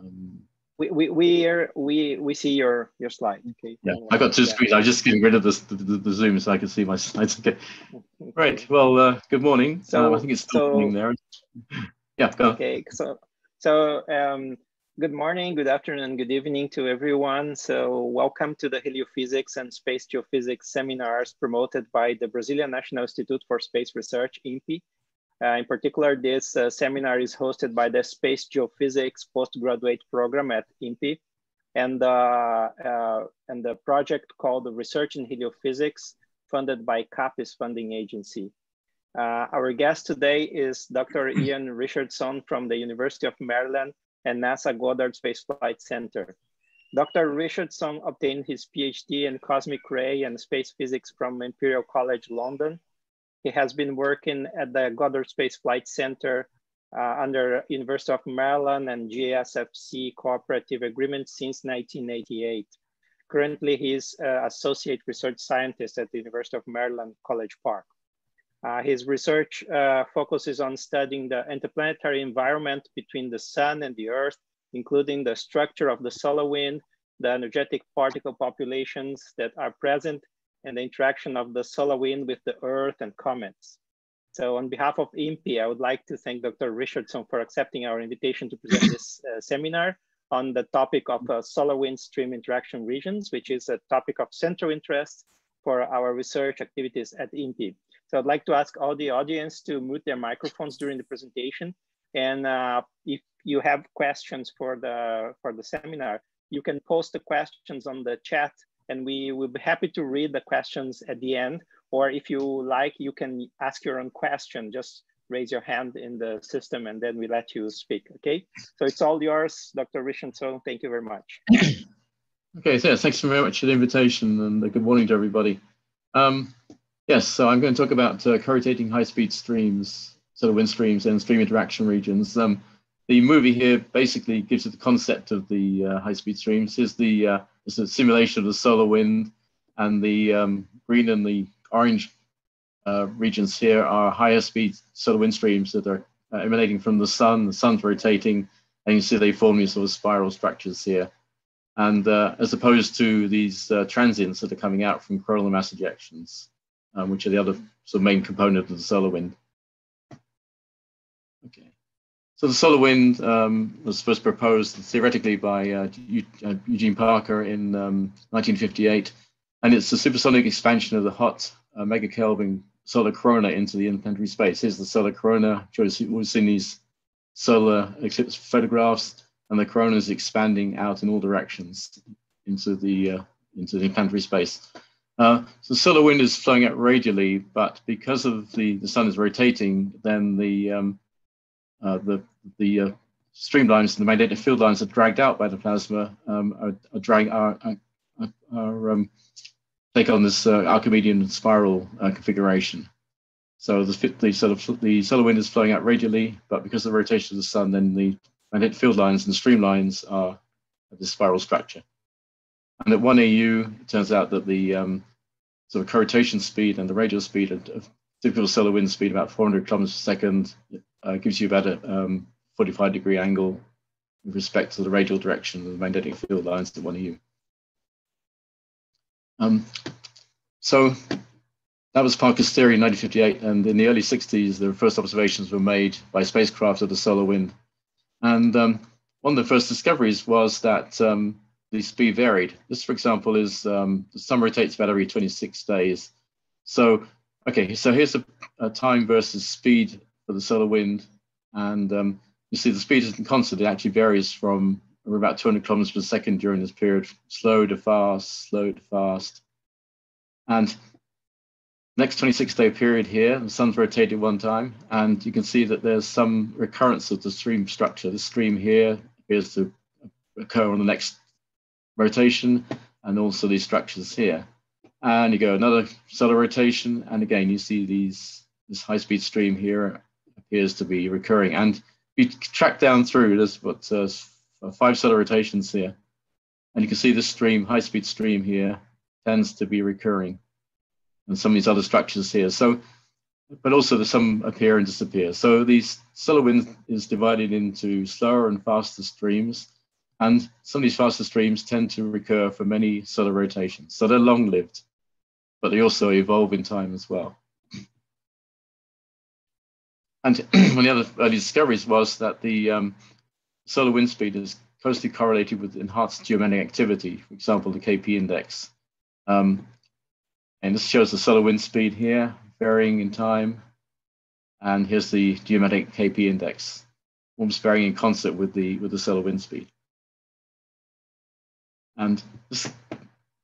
Um, we we we are, we we see your your slide. Okay. Yeah, I got two yeah. screens. I was just getting rid of the, the, the, Zoom so I can see my slides. Okay. Great. Well, uh, good morning. So um, I think it's still so, morning there. yeah. Go. Okay. So so um, good morning, good afternoon, good evening to everyone. So welcome to the Heliophysics and Space Geophysics seminars promoted by the Brazilian National Institute for Space Research, INPE. Uh, in particular, this uh, seminar is hosted by the Space Geophysics Postgraduate Program at INPE and, uh, uh, and the project called Research in Heliophysics funded by CAPES funding agency. Uh, our guest today is Dr. Ian Richardson from the University of Maryland and NASA Goddard Space Flight Center. Dr. Richardson obtained his PhD in cosmic ray and space physics from Imperial College London he has been working at the Goddard Space Flight Center uh, under University of Maryland and GSFC cooperative agreement since 1988. Currently, he is uh, associate research scientist at the University of Maryland College Park. Uh, his research uh, focuses on studying the interplanetary environment between the sun and the earth, including the structure of the solar wind, the energetic particle populations that are present and the interaction of the solar wind with the Earth and comets. So on behalf of INPE, I would like to thank Dr. Richardson for accepting our invitation to present this uh, seminar on the topic of uh, solar wind stream interaction regions, which is a topic of central interest for our research activities at INPE. So I'd like to ask all the audience to mute their microphones during the presentation. And uh, if you have questions for the, for the seminar, you can post the questions on the chat and we will be happy to read the questions at the end. Or if you like, you can ask your own question. Just raise your hand in the system and then we let you speak, okay? So it's all yours, Dr. Richardson. Thank you very much. okay, so thanks very much for the invitation and good morning to everybody. Um, yes, so I'm going to talk about uh, high-speed streams, sort of wind streams and stream interaction regions. Um, the movie here basically gives you the concept of the uh, high-speed streams. Here's the uh, it's a simulation of the solar wind, and the um, green and the orange uh, regions here are higher speed solar wind streams that are uh, emanating from the sun. The sun's rotating, and you see they form these sort of spiral structures here. And uh, as opposed to these uh, transients that are coming out from coronal mass ejections, um, which are the other sort of main component of the solar wind. So the solar wind um, was first proposed theoretically by uh, uh Eugene Parker in um, 1958, and it's a supersonic expansion of the hot uh, megakelvin solar corona into the interplanetary space. Here's the solar corona. We've seen these solar eclipse photographs, and the corona is expanding out in all directions into the uh, into the planetary space. Uh, so solar wind is flowing out radially, but because of the the sun is rotating, then the um, uh, the the uh, streamlines and the magnetic field lines are dragged out by the plasma um, are, are, drag, are, are, are um, take on this uh, Archimedean spiral uh, configuration. So the, the, sort of, the solar wind is flowing out radially, but because of the rotation of the sun, then the magnetic field lines and streamlines are this spiral structure. And at 1 AU, it turns out that the um, sort of co-rotation speed and the radial speed of typical solar wind speed, about 400 kilometers per second, uh, gives you about a um, 45 degree angle with respect to the radial direction of the magnetic field lines of you. Um, so that was Parker's theory in 1958, and in the early 60s, the first observations were made by spacecraft of the solar wind. And um, one of the first discoveries was that um, the speed varied. This, for example, is um, the sun rotates about every 26 days. So, okay, so here's a, a time versus speed for the solar wind. And um, you see the speed isn't constant. It actually varies from about 200 kilometers per second during this period, slow to fast, slow to fast. And next 26 day period here, the sun's rotated one time, and you can see that there's some recurrence of the stream structure. The stream here appears to occur on the next rotation, and also these structures here. And you go another solar rotation, and again, you see these this high speed stream here appears to be recurring. And you track down through, there's what uh, five solar rotations here. And you can see the stream, high speed stream here, tends to be recurring. And some of these other structures here. So, but also there's some appear and disappear. So these solar wind is divided into slower and faster streams. And some of these faster streams tend to recur for many solar rotations. So they're long lived, but they also evolve in time as well. And one of the other early discoveries was that the um, solar wind speed is closely correlated with enhanced geomagnetic activity, for example, the KP index. Um, and this shows the solar wind speed here, varying in time. And here's the geomagnetic KP index, almost varying in concert with the, with the solar wind speed. And this,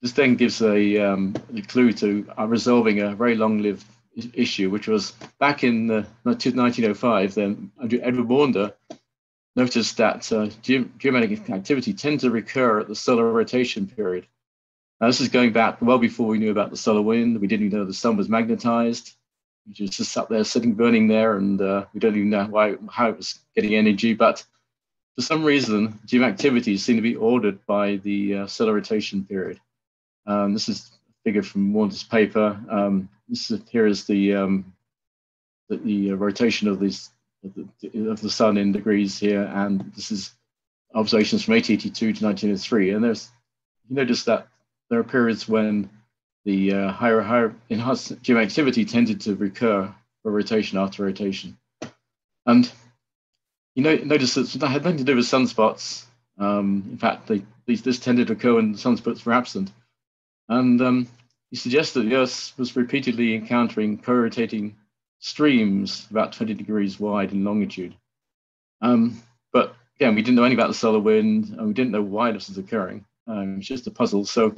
this then gives a, um, a clue to uh, resolving a very long-lived issue, which was back in uh, 1905, then Edward Maunder noticed that uh, ge geomagnetic activity tends to recur at the solar rotation period. Now, this is going back well before we knew about the solar wind. We didn't even know the sun was magnetized, which was just up there sitting burning there, and uh, we don't even know why how it was getting energy. But for some reason, geoactivity seemed to be ordered by the uh, solar rotation period. Um, this is figure from Maunder's paper. Um, this is, here is the um, the, the uh, rotation of these of the, of the sun in degrees here, and this is observations from 1882 to 1903. And there's you notice that there are periods when the uh, higher higher enhanced geoactivity tended to recur for rotation after rotation, and you know notice that that had nothing to do with sunspots. Um, in fact, they, these, this tended to occur when sunspots were absent, and um, he suggested the Earth was repeatedly encountering co-rotating streams about 20 degrees wide in longitude. Um, but again, we didn't know anything about the solar wind, and we didn't know why this was occurring. Um, it's just a puzzle. So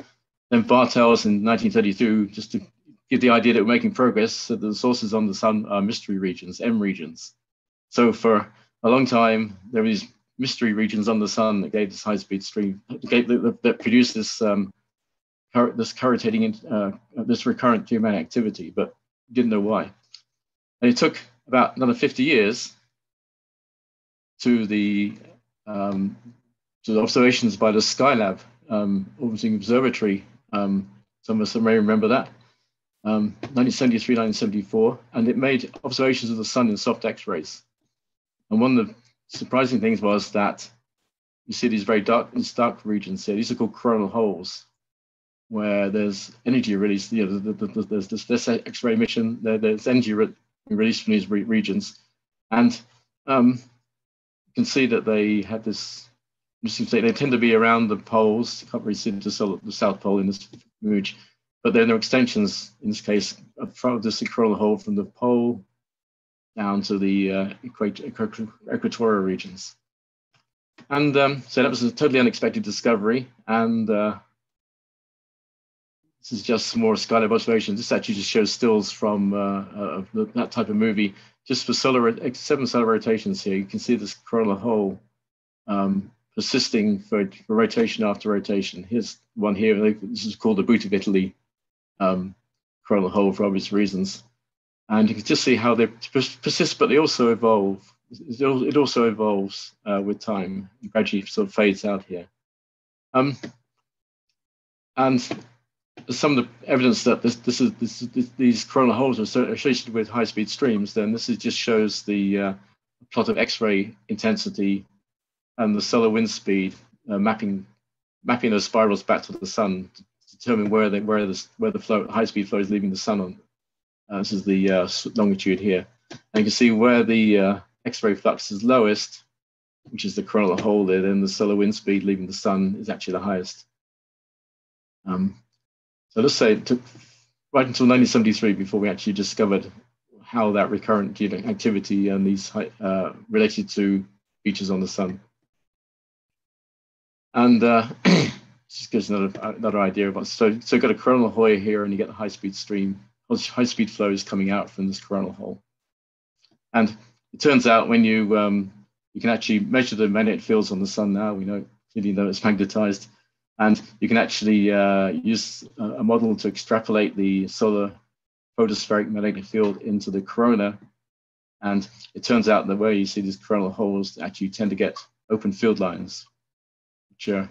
then Bartels in 1932, just to give the idea that we're making progress, said the sources on the sun are mystery regions, M regions. So for a long time, there were these mystery regions on the sun that gave this high-speed stream, that, that produced this um, this rotating, uh, this recurrent human activity, but didn't know why. And it took about another 50 years to the um, to the observations by the Skylab um, orbiting observatory. Um, some of us may remember that. 1973, um, 1974, and it made observations of the sun in soft X-rays. And one of the surprising things was that you see these very dark, these dark regions here. These are called coronal holes, where there's energy released. You know, there's this, this X-ray emission. There, there's energy re released from these re regions, and um, you can see that they have this. They tend to be around the poles. You can't really see the, the south pole in this image, but then there are extensions in this case of this coronal hole from the pole down to the uh, equatorial regions. And um, so that was a totally unexpected discovery, and uh, this is just more Skylab observations. This actually just shows stills from uh, uh, that type of movie. Just for solar seven solar rotations here, you can see this coronal hole um, persisting for, for, rotation after rotation. Here's one here. This is called the Boot of Italy um, coronal hole for obvious reasons. And you can just see how they persist, but they also evolve. It also evolves uh, with time. It gradually sort of fades out here. Um, and some of the evidence that this, this is this, this, these coronal holes are associated with high-speed streams, then this is, just shows the uh, plot of X-ray intensity and the solar wind speed uh, mapping mapping those spirals back to the sun to determine where the where the where the flow high-speed flow is leaving the sun on. Uh, this is the uh, longitude here, and you can see where the uh, X-ray flux is lowest, which is the coronal hole there. Then the solar wind speed leaving the sun is actually the highest. Um, so let's say it took right until 1973 before we actually discovered how that recurrent activity and these uh, related to features on the sun. And uh, just gives another another idea about so so you've got a coronal hole here and you get the high speed stream, high speed flows coming out from this coronal hole. And it turns out when you um, you can actually measure the magnetic fields on the sun now, we know clearly know it's magnetized. And you can actually uh, use a model to extrapolate the solar photospheric magnetic field into the corona. And it turns out that where you see these coronal holes actually tend to get open field lines, which are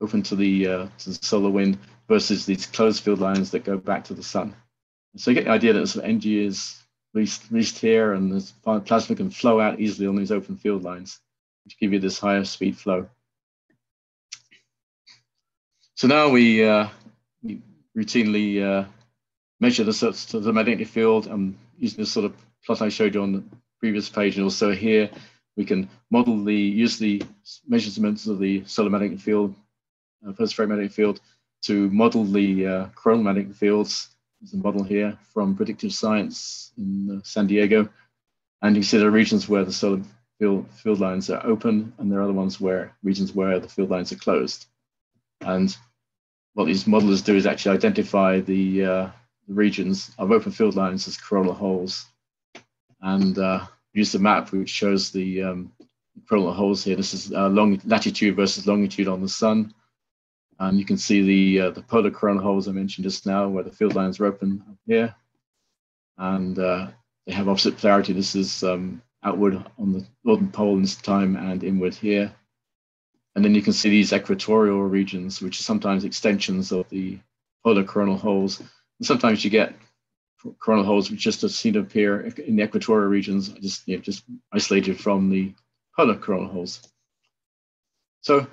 open to the, uh, to the solar wind versus these closed field lines that go back to the sun. So you get the idea that sort of energy is released, released here and the plasma can flow out easily on these open field lines, which give you this higher speed flow. So now we, uh, we routinely uh, measure the, the magnetic field and using the sort of plot I showed you on the previous page and also here, we can model the, use the measurements of the solar magnetic field, uh, first magnetic field to model the uh, fields. There's a model here from Predictive Science in uh, San Diego. And you see there are regions where the solar field, field lines are open and there are other ones where regions where the field lines are closed. And what these modelers do is actually identify the, uh, the regions of open field lines as coronal holes and uh, use a map which shows the um, coronal holes here. This is uh, long latitude versus longitude on the sun. And you can see the, uh, the polar coronal holes I mentioned just now where the field lines are open up here. And uh, they have opposite polarity. This is um, outward on the northern pole in this time and inward here. And then you can see these equatorial regions, which are sometimes extensions of the polar coronal holes. And sometimes you get coronal holes which just seem to appear in the equatorial regions, just, you know, just isolated from the polar coronal holes. So,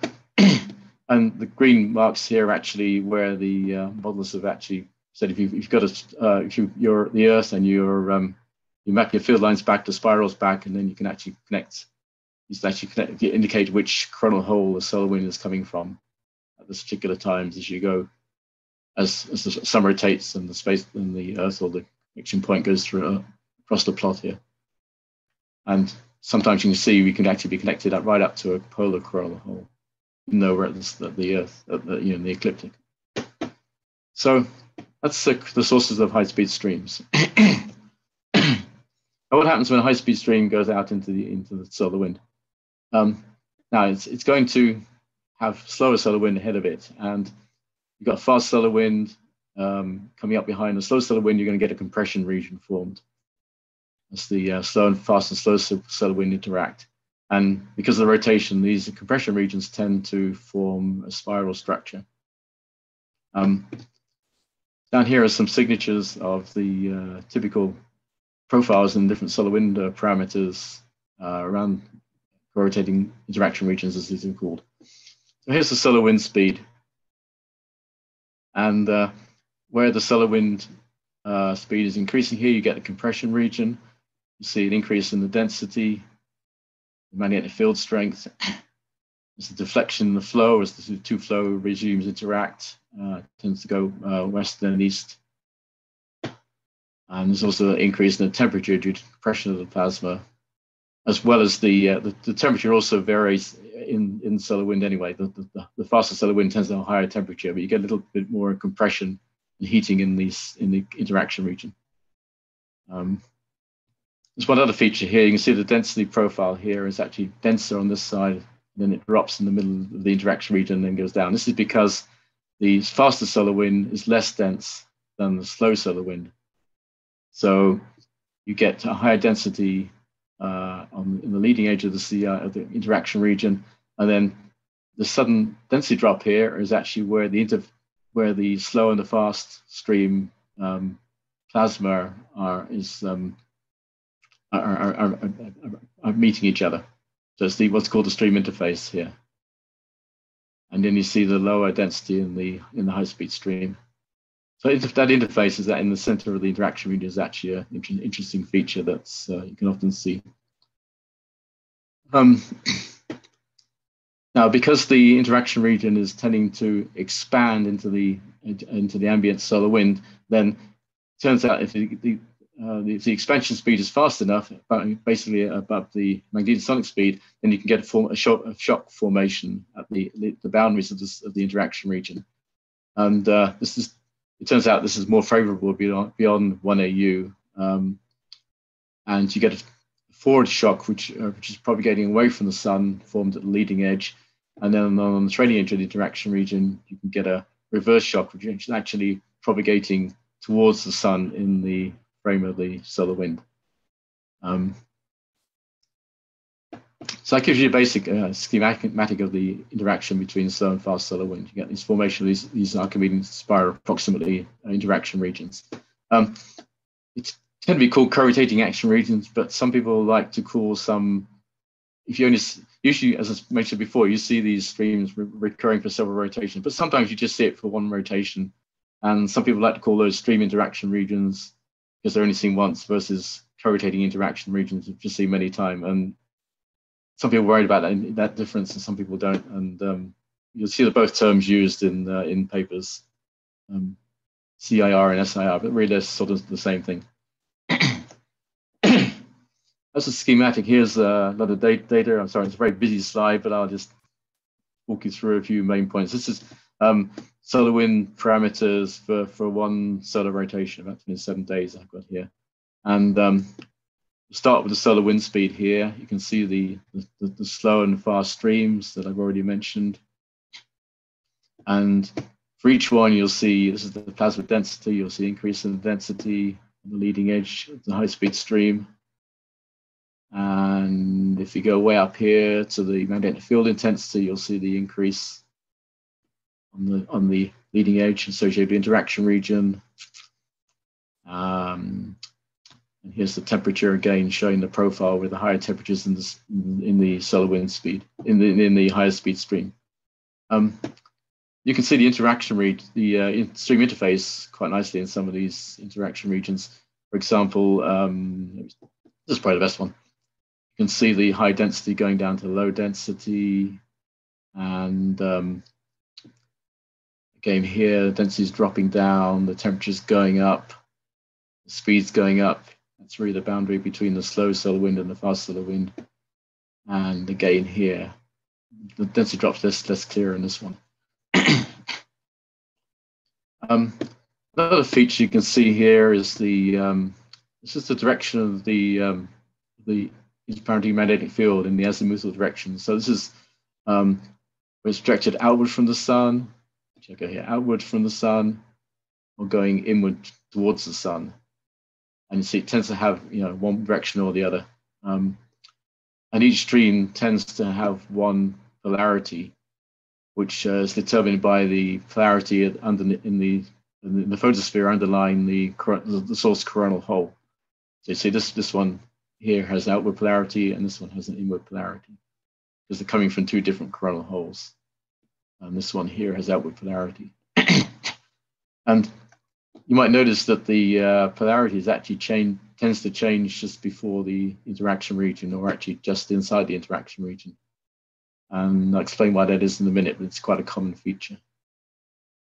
and the green marks here are actually where the uh, have actually said if, you, have got a, uh, if you, you're the Earth and you're um, you map your field lines back, to spirals back, and then you can actually connect. You can actually indicate which coronal hole the solar wind is coming from at this particular times as you go, as, as the sun rotates and the space and the Earth or the connection point goes through uh, across the plot here. And sometimes you can see we can actually be connected up right up to a polar coronal hole, even though we're at, at the Earth, at the, you know, the ecliptic. So that's the, the sources of high-speed streams. what happens when a high-speed stream goes out into the into the solar wind? Um, now it's it's going to have slower solar wind ahead of it, and you've got fast solar wind um, coming up behind the slow solar wind. You're going to get a compression region formed as the uh, slow and fast and slow solar wind interact. And because of the rotation, these compression regions tend to form a spiral structure. Um, down here are some signatures of the uh, typical profiles in different solar wind parameters uh, around rotating interaction regions, as these are called. So here's the solar wind speed. And uh, where the solar wind uh, speed is increasing here, you get the compression region. You see an increase in the density, the magnetic field strength. There's a deflection in the flow as the two flow regimes interact. Uh, tends to go uh, west and east and there's also an increase in the temperature due to compression of the plasma, as well as the uh, the, the, temperature also varies in, in solar wind anyway. The, the, the faster solar wind tends to have a higher temperature, but you get a little bit more compression and heating in these in the interaction region. Um, there's one other feature here. You can see the density profile here is actually denser on this side, then it drops in the middle of the interaction region and then goes down. This is because the faster solar wind is less dense than the slow solar wind. So you get a higher density on in the leading edge of the CI of the interaction region, and then the sudden density drop here is actually where the inter where the slow and the fast stream um, plasma are is um, are, are, are, are, meeting each other. So it's the what's called the stream interface here. And then you see the lower density in the in the high speed stream. So that interface is that in the center of the interaction region is actually an interesting feature that uh, you can often see. Um, now, because the interaction region is tending to expand into the into the ambient solar wind, then it turns out if the, the, uh, the, the, expansion speed is fast enough, basically above the magnetosonic speed, then you can get a, form, a, shock, a shock, formation at the, the, the boundaries of, this, of, the interaction region. And uh, this is it turns out this is more favorable beyond, beyond 1 AU. Um, and you get a forward shock, which, uh, which is propagating away from the sun, formed at the leading edge. And then on the trailing edge of the interaction region, you can get a reverse shock, which is actually propagating towards the sun in the frame of the solar wind. Um, so that gives you a basic uh, schematic of the interaction between slow and fast solar wind. You get this formation of these, these Archimedean spiral approximately uh, interaction regions. Um, it tend to be called co-rotating action regions, but some people like to call some if you only usually, as I mentioned before, you see these streams re recurring for several rotations, but sometimes you just see it for one rotation. And some people like to call those stream interaction regions because they're only seen once versus co-rotating interaction regions which you see many times. And some people worried about that, that difference and some people don't. And um, you'll see that both terms used in uh, in papers, um, CIR and SIR, but really they're sort of the same thing. That's a schematic. Here's a lot of data. I'm sorry, it's a very busy slide, but I'll just walk you through a few main points. This is um, solar wind parameters for, for one solar rotation, about 27 days I've got here. And um, start with the solar wind speed here. You can see the, the, the slow and fast streams that I've already mentioned. And for each one, you'll see, this is the plasma density, you'll see increase in density on the leading edge of the high speed stream. And if you go way up here to the magnetic field intensity, you'll see the increase on the on the leading edge associated with the interaction region. Um, and here's the temperature again, showing the profile with the higher temperatures in the in the solar wind speed in the in the higher speed stream. Um, you can see the interaction read the uh, stream interface quite nicely in some of these interaction regions. For example, um, this is probably the best one You can see the high density going down to low density. And um, again, here, density is dropping down, the temperature's going up, the speed's going up. That's really the boundary between the slow solar wind and the fast solar wind. And again, here, the density drops less, less clear in this one. um, another feature you can see here is the um, this is the direction of the um, the interplanetary magnetic field in the azimuthal direction. So this is um, it's directed outward from the sun. Check out here, outward from the sun, or going inward towards the sun. And see it tends to have you know one direction or the other. Um, and each stream tends to have one polarity, which uh, is determined by the polarity under in the in the photosphere underlying the the source coronal hole. So you see this this one here has outward polarity and this one has an inward polarity because they're coming from two different coronal holes. And this one here has outward polarity. and you might notice that the uh, polarity is actually change, tends to change just before the interaction region or actually just inside the interaction region. And I'll explain why that is in a minute, but it's quite a common feature.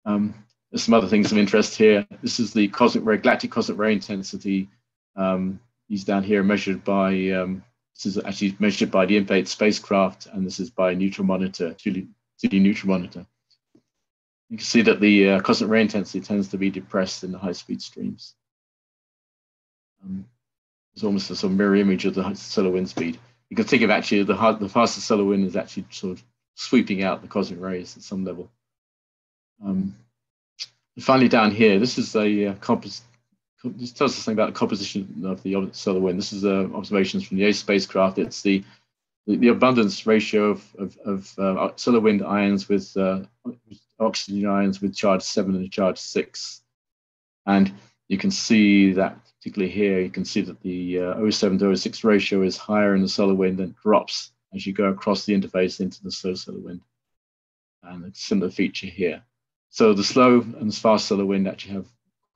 Um, there's some other things of interest here. This is the cosmic ray, galactic cosmic ray intensity um, these down here measured by, um, this is actually measured by the IMP 8 spacecraft, and this is by a neutron monitor, 2D, 2D neutron monitor. You can see that the uh, cosmic ray intensity tends to be depressed in the high speed streams. Um, it's almost a sort of mirror image of the solar wind speed. You can think of actually the, the fastest solar wind is actually sort of sweeping out the cosmic rays at some level. Um, finally, down here, this is a uh, this tells us something about the composition of the solar wind. This is uh, observations from the ACE spacecraft. It's the the, the abundance ratio of, of, of uh, solar wind ions with uh, oxygen ions with charge seven and charge six. And you can see that particularly here, you can see that the uh, O7 to O6 ratio is higher in the solar wind and drops as you go across the interface into the slow solar wind. And a similar feature here. So the slow and fast solar wind actually have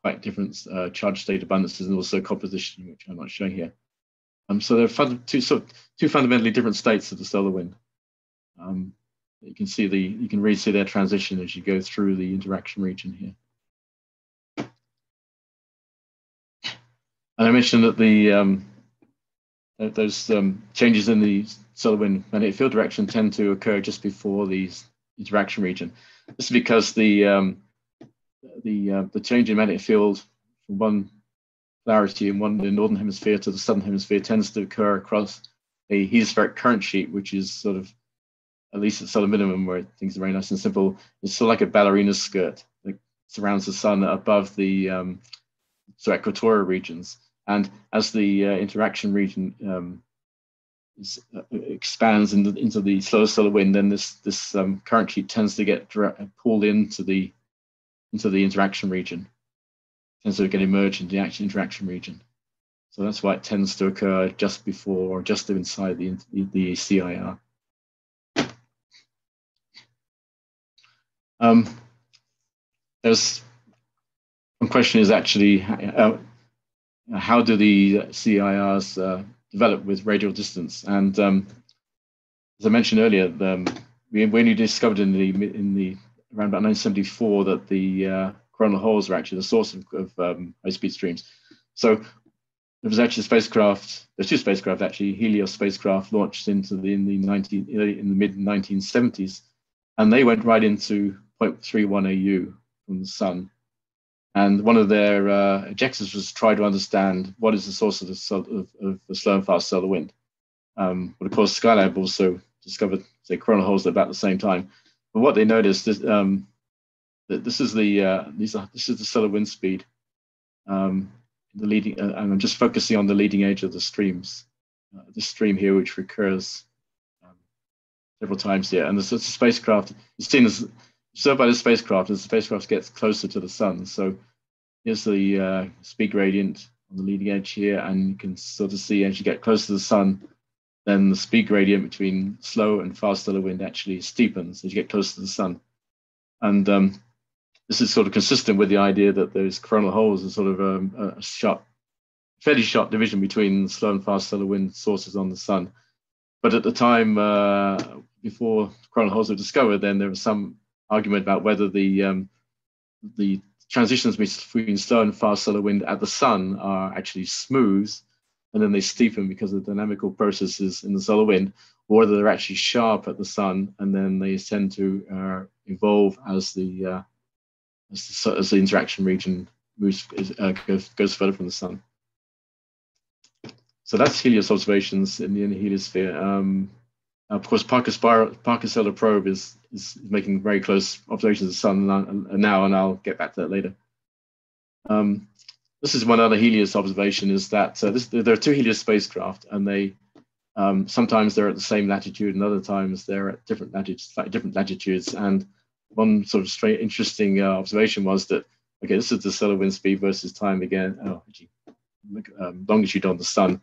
quite different uh, charge state abundances and also composition, which I'm not showing here. Um, so there are two, sort of, two fundamentally different states of the solar wind. Um, you can see the you can really see their transition as you go through the interaction region here. And I mentioned that the um, those um, changes in the solar wind magnetic field direction tend to occur just before the interaction region. This is because the um, the uh, the change in magnetic field from one polarity in one the northern hemisphere to the southern hemisphere tends to occur across a heliospheric current sheet, which is sort of at least at solar minimum where things are very nice and simple. It's sort of like a ballerina skirt that surrounds the sun above the um, so equatorial regions. And as the uh, interaction region um, is, uh, expands into, into the slower solar wind, then this this um, current sheet tends to get pulled into the into the interaction region. Tends to get emerged in the interaction region. So that's why it tends to occur just before or just inside the, the, the CIR. Um, there's one question is actually uh, how do the CIRs uh, develop with radial distance? And um, as I mentioned earlier, the, we, only discovered in the in the around about 1974 that the uh, coronal holes were actually the source of, of um, high-speed streams. So there was actually a spacecraft. There's two spacecraft actually. Helios spacecraft launched into the in the 19 in the mid 1970s, and they went right into 0.31 AU from the sun. And one of their uh, objectives was to try to understand what is the source of the, of, of the slow and fast solar wind. Um, but of course, Skylab also discovered say coronal holes at about the same time. But what they noticed is um, that this is the uh, these are this is the solar wind speed. Um, the leading, uh, and I'm just focusing on the leading edge of the streams. Uh, this stream here, which recurs um, several times here, and the, the spacecraft is seen as observed by the spacecraft as the spacecraft gets closer to the sun. So here's the uh, speed gradient on the leading edge here, and you can sort of see as you get closer to the sun, then the speed gradient between slow and fast solar wind actually steepens as you get closer to the sun. And um, this is sort of consistent with the idea that those coronal holes are sort of um, a sharp, fairly sharp division between slow and fast solar wind sources on the sun. But at the time, uh, before coronal holes were discovered, then there was some argument about whether the um, the transitions between slow and fast solar wind at the sun are actually smooth, and then they steepen because of the dynamical processes in the solar wind, or whether they're actually sharp at the sun, and then they tend to uh, evolve as the, uh, as the as the interaction region moves uh, goes, goes further from the sun. So that's Helios observations in the inner heliosphere. Um, of course, Parker, Spiral, Parker Solar Probe is, is making very close observations of the sun now, and I'll get back to that later. Um, this is one other Helios observation: is that uh, this, there are two Helios spacecraft, and they um, sometimes they're at the same latitude, and other times they're at different latitudes, different latitudes. And one sort of strange, interesting uh, observation was that okay, this is the solar wind speed versus time again. Oh, um, longitude on the sun,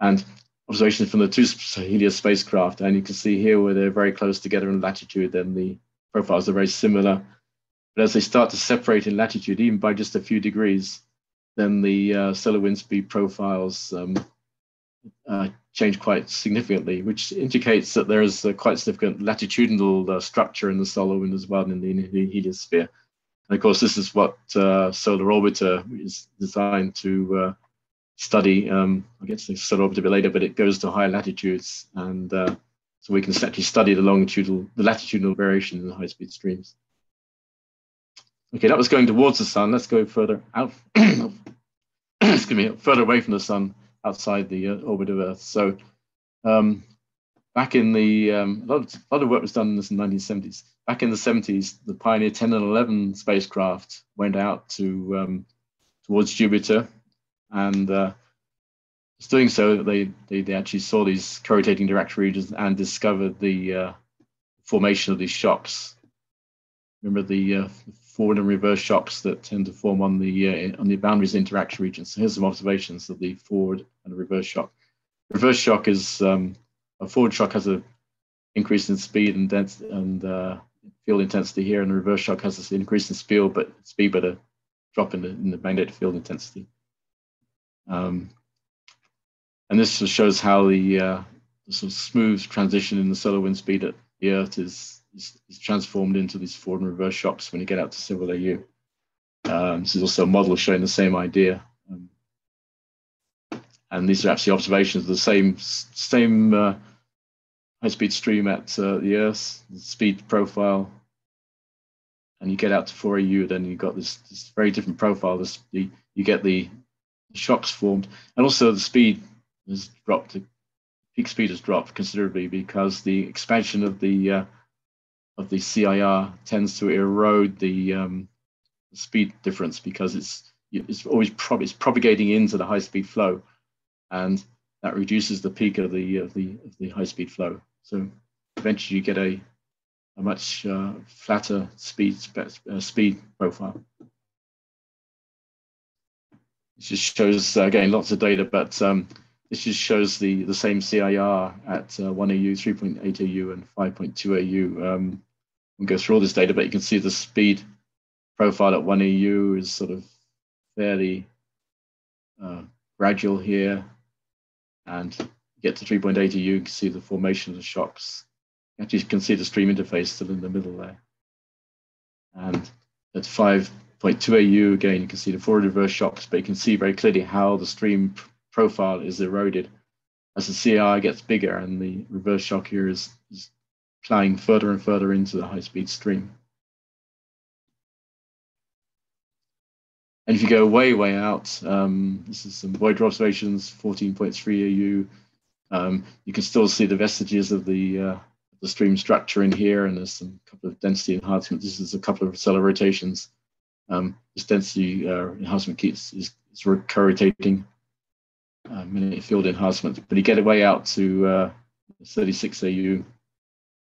and observations from the two Helios spacecraft, and you can see here where they're very close together in latitude, then the profiles are very similar. But as they start to separate in latitude, even by just a few degrees, then the uh, solar wind speed profiles um, uh, change quite significantly, which indicates that there is a quite significant latitudinal uh, structure in the solar wind as well in the, in the heliosphere. And of course, this is what uh, Solar Orbiter is designed to uh, study. Um, I guess the solar orbit a bit later, but it goes to higher latitudes, and uh, so we can actually study the longitudinal, the latitudinal variation in the high-speed streams. Okay, that was going towards the sun. Let's go further out. excuse me, further away from the sun, outside the uh, orbit of Earth. So, um, back in the um, a, lot of, a lot of work was done in the 1970s. Back in the 70s, the Pioneer 10 and 11 spacecraft went out to um, towards Jupiter and uh, doing so, they, they, they actually saw these co-rotating interaction regions and discovered the uh, formation of these shocks. Remember the uh, forward and reverse shocks that tend to form on the uh, on the boundaries of interaction regions. So here's some observations of the forward and reverse shock. Reverse shock is um, a forward shock has an increase in speed and density and uh, field intensity here, and the reverse shock has this increase in speed, but speed but a drop in the, in the magnetic field intensity. Um, and this just shows how the, uh, the, sort of smooth transition in the solar wind speed at the Earth is, is, is transformed into these forward and reverse shocks when you get out to several AU. Um, this is also a model showing the same idea. Um, and these are actually observations of the same, same uh, high-speed stream at uh, the Earth, the speed profile, and you get out to 4 AU, then you've got this, this very different profile. This, the, you get the shocks formed, and also the speed has dropped. The peak speed has dropped considerably because the expansion of the uh, of the CIR tends to erode the, um, speed difference because it's it's always pro- it's propagating into the high speed flow, and that reduces the peak of the of the of the high speed flow. So eventually you get a a much uh, flatter speed uh, speed profile. It just shows, uh, again, lots of data, but um, this just shows the, the same CIR at uh, 1 AU, 3.8 AU, and 5.2 AU. Um, we'll go through all this data, but you can see the speed profile at 1 AU is sort of fairly uh, gradual here. And get to 3.8 AU, you can see the formation of the shocks. Actually, you can see the stream interface still in the middle there. And at 5.2 AU, again, you can see the forward reverse shocks, but you can see very clearly how the stream profile is eroded as the CI gets bigger and the reverse shock here is, is flying further and further into the high-speed stream. And if you go way, way out, um, this is some Voyager observations, 14.3 AU. Um, you can still see the vestiges of the uh, the stream structure in here, and there's some couple of density enhancements. This is a couple of stellar rotations. Um, this density uh, enhancement keeps is, is co-rotating uh, magnetic field enhancement, but you get way out to uh, 36 AU.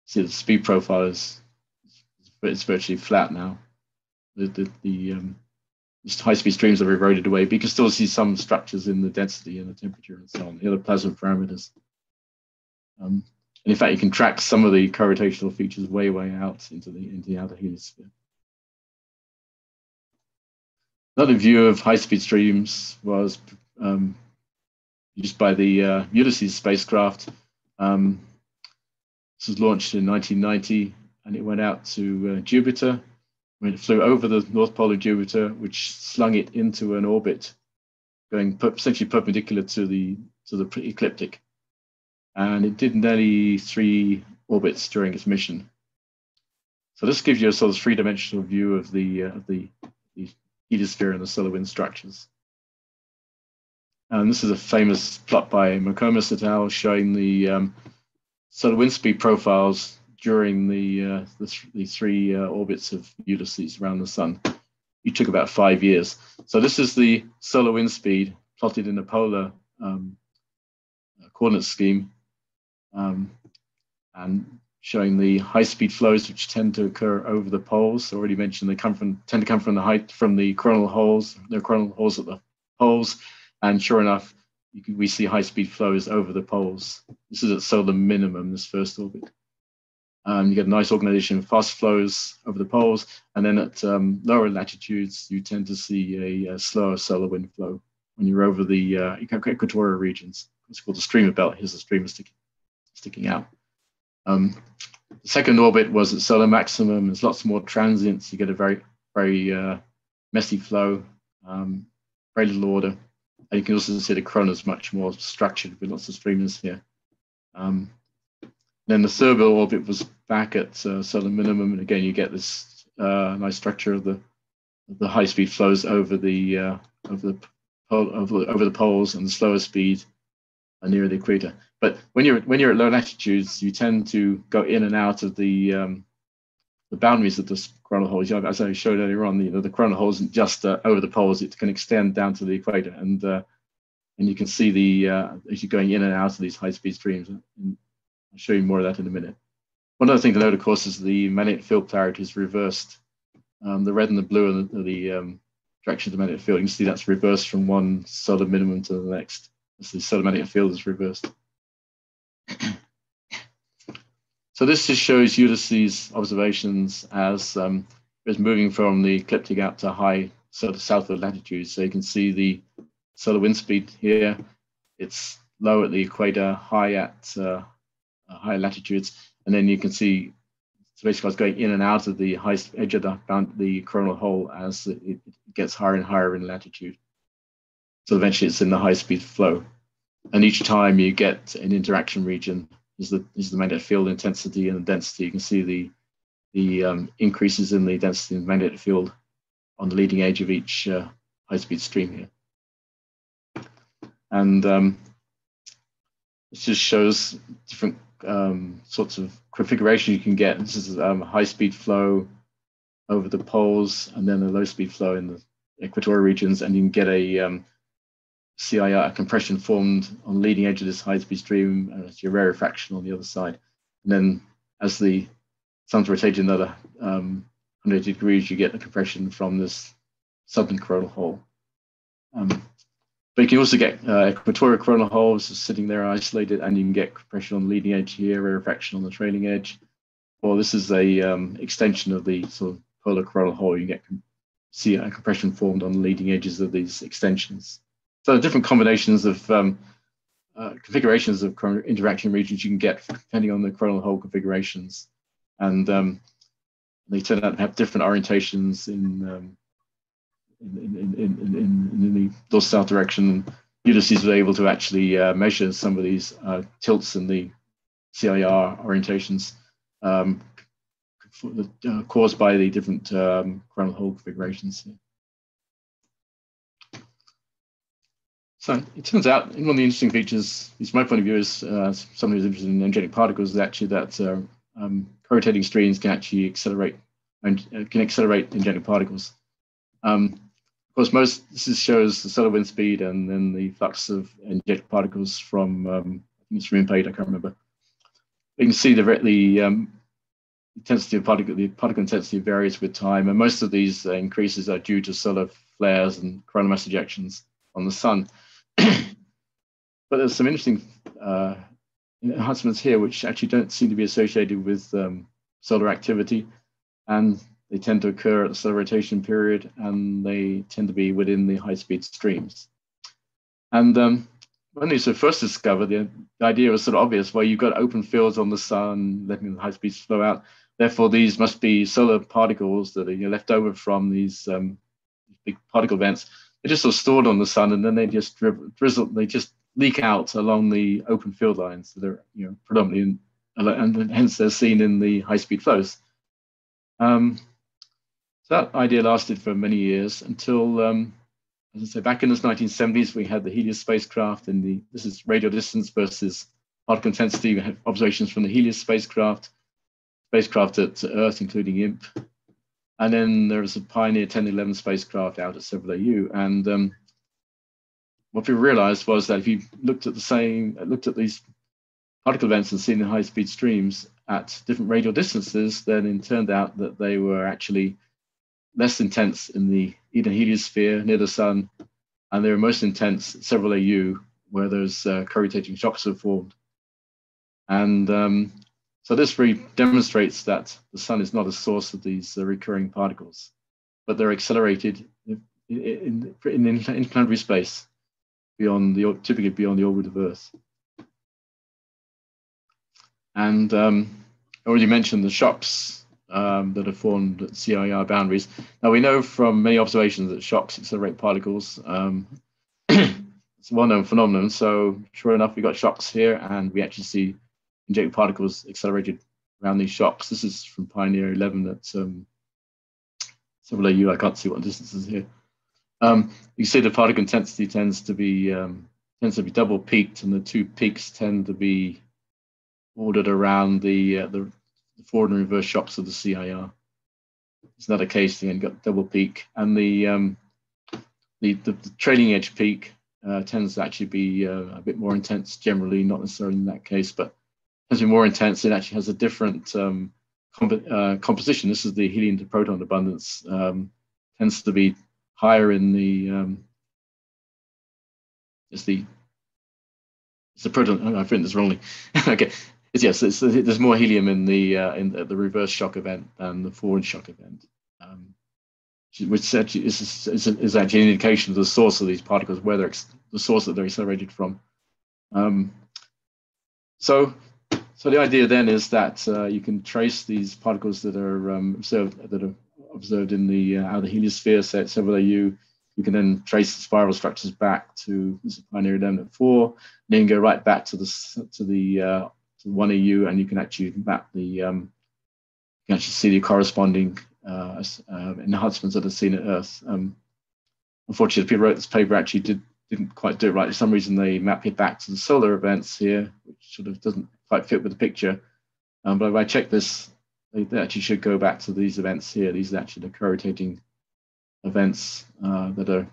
See the speed profile is it's virtually flat now. The the, the um, high speed streams are eroded away, but you can still see some structures in the density and the temperature and so on, the other plasma parameters. Um, and in fact, you can track some of the co-rotational features way, way out into the into the outer heliosphere. Another view of high-speed streams was um, used by the uh, Ulysses spacecraft. Um, this was launched in 1990, and it went out to uh, Jupiter when it flew over the North Pole of Jupiter, which slung it into an orbit going essentially perpendicular to the to the ecliptic. And it did nearly three orbits during its mission. So this gives you a sort of three-dimensional view of the uh, of the, the heliosphere and the solar wind structures. And this is a famous plot by McComas et al. showing the um, solar wind speed profiles during the, uh, the, th the, three uh, orbits of Ulysses around the sun. It took about five years. So this is the solar wind speed plotted in a polar um, coordinate scheme um, and showing the high-speed flows which tend to occur over the poles. Already mentioned they come from tend to come from the height from the coronal holes. Are coronal holes at the poles, and sure enough, can, we see high-speed flows over the poles. This is at solar minimum, this first orbit. Um, you get a nice organization of fast flows over the poles, and then at um, lower latitudes, you tend to see a, a, slower solar wind flow when you're over the uh, equatorial regions. It's called the streamer belt. Here's the streamer sticking, sticking out. Um, the second orbit was at solar maximum. There's lots more transients. You get a very, very uh, messy flow, um, very little order. And you can also see the corona is much more structured with lots of streamers here. Um, then the third orbit was back at uh, solar minimum, and again you get this uh, nice structure of the the high speed flows over the uh, over the over, over the poles and the slower speed near the equator. But when you're when you're at low latitudes, you tend to go in and out of the um, the boundaries of the coronal holes. As I showed earlier on, you know, the coronal hole isn't just uh, over the poles; it can extend down to the equator, and uh, and you can see the uh, as you're going in and out of these high speed streams. And I'll show you more of that in a minute. One other thing to note, of course, is the magnetic field polarity is reversed. Um, the red and the blue are the, the um, direction of the magnetic field. You can see that's reversed from one solar minimum to the next as the magnetic field is reversed. so this just shows Ulysses observations as um, it's moving from the ecliptic out to high sort of southward latitudes. So you can see the solar wind speed here. It's low at the equator, high at uh, uh, higher latitudes, and then you can see basically it's going in and out of the high edge of the, the coronal hole as it gets higher and higher in latitude. So eventually it's in the high speed flow. And each time you get an interaction region is the, is the magnetic field intensity and the density. You can see the, the um, increases in the density of the magnetic field on the leading edge of each uh, high speed stream here. And um, it just shows different um, sorts of configuration you can get. This is um, high speed flow over the poles and then a low speed flow in the equatorial regions, and you can get a um, CIR, a compression formed on the leading edge of this high speed stream, and it's your rarefaction on the other side. And then as the sun's rotating another um, 180 degrees, you get the compression from this southern coronal hole. Um, But you can also get uh, equatorial coronal holes sitting there isolated, and you can get compression on the leading edge here, rarefaction on the trailing edge. Or this is a um, extension of the sort of polar coronal hole. You get see a compression formed on the leading edges of these extensions. So different combinations of um, uh, configurations of interaction regions you can get depending on the coronal hole configurations. And um, they turn out to have different orientations in um, in, in, in, in, the north-south direction. Ulysses was able to actually uh, measure some of these uh, tilts in the CIR orientations um, uh, caused by the different um, coronal hole configurations. So it turns out one of the interesting features, at my point of view, is uh, someone who's interested in energetic particles, is actually that uh, um, co-rotating streams can actually accelerate and uh, can accelerate energetic particles. Um, course, most this is, shows the solar wind speed and then the flux of energetic particles from um, it's from IMP 8, I can't remember. You can see the the um, intensity of particle the particle intensity varies with time, and most of these uh, increases are due to solar flares and coronal mass ejections on the sun. But there's some interesting uh, enhancements here which actually don't seem to be associated with um, solar activity, and they tend to occur at the solar rotation period and they tend to be within the high speed streams. And um, when these were first discovered, the, the, idea was sort of obvious where you've got open fields on the sun, letting the high speeds flow out. Therefore, these must be solar particles that are you know, left over from these um, big particle events. They're just sort of stored on the sun and then they just drizzle, they just leak out along the open field lines that are you know, predominantly, in, and hence they're seen in the high speed flows. Um, that idea lasted for many years until, um, as I say, back in the 1970s, we had the Helios spacecraft and the, this is radio distance versus particle intensity. We had observations from the Helios spacecraft, spacecraft at Earth, including IMP. And then there was a Pioneer 1011 spacecraft out at AU. And um, what we realized was that if you looked at the same, looked at these particle events and seen the high speed streams at different radial distances, then it turned out that they were actually less intense in the inner heliosphere near the sun, and they were most intense at several AU where those uh, co-rotating shocks are formed. And um, so this really demonstrates that the sun is not a source of these uh, recurring particles, but they're accelerated in, in, in, in space beyond the typically beyond the orbit of Earth. And um, I already mentioned the shocks um, that are formed at CIR boundaries. Now we know from many observations that shocks accelerate particles. Um, it's a well-known phenomenon. So sure enough, we got shocks here, and we actually see injected particles accelerated around these shocks. This is from Pioneer 11 at um, several AU. I can't see what distances here. Um, you see the particle intensity tends to be um, tends to be double peaked, and the two peaks tend to be ordered around the uh, the forward and reverse shocks of the CIR. It's not a case again, got double peak. And the, um, the, the, the, trailing edge peak uh, tends to actually be uh, a bit more intense generally, not necessarily in that case, but tends been more intense. It actually has a different um, comp uh, composition. This is the helium to proton abundance, um, tends to be higher in the, um, it's the it's the proton. Oh, I've written this wrongly. okay, it's, yes, it's, there's more helium in the uh, in the, the, reverse shock event than the forward shock event, um, which actually is, is, is, actually an indication of the source of these particles, where they're the source that they're accelerated from. Um, so, so the idea then is that uh, you can trace these particles that are um, observed that are observed in the uh, outer heliosphere, say at several AU. You can then trace the spiral structures back to this is Pioneer 11 at 4, then go right back to the to the uh, one AU, and you can actually map the um, you can actually see the corresponding uh, uh, enhancements that are seen at Earth. Um, unfortunately, the people who wrote this paper actually did didn't quite do it right. For some reason, they map it back to the solar events here, which sort of doesn't quite fit with the picture. Um, but if I check this, they, actually should go back to these events here. These are actually the co-rotating events uh, that are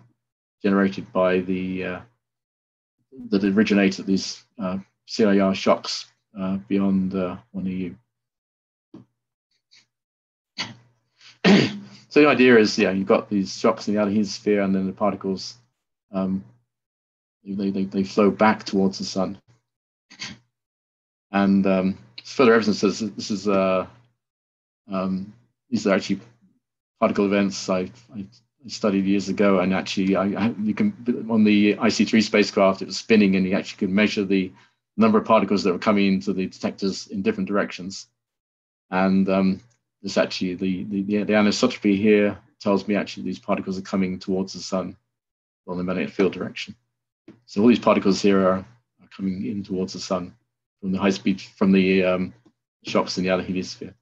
generated by the uh, that originate at these uh, CIR shocks uh, beyond uh, 1AU. so the idea is, yeah, you've got these shocks in the outer heliosphere, and then the particles um, They, they, they flow back towards the sun. And um, further evidence says this is uh, um, these are actually particle events I, I, studied years ago, and actually I, I, you can on the ISEE 3 spacecraft it was spinning, and you actually could measure the number of particles that were coming into the detectors in different directions. And um, this actually the, the the anisotropy here tells me actually these particles are coming towards the sun on the magnetic field direction. So all these particles here are, are coming in towards the sun from the high speed from the um, shocks in the outer heliosphere.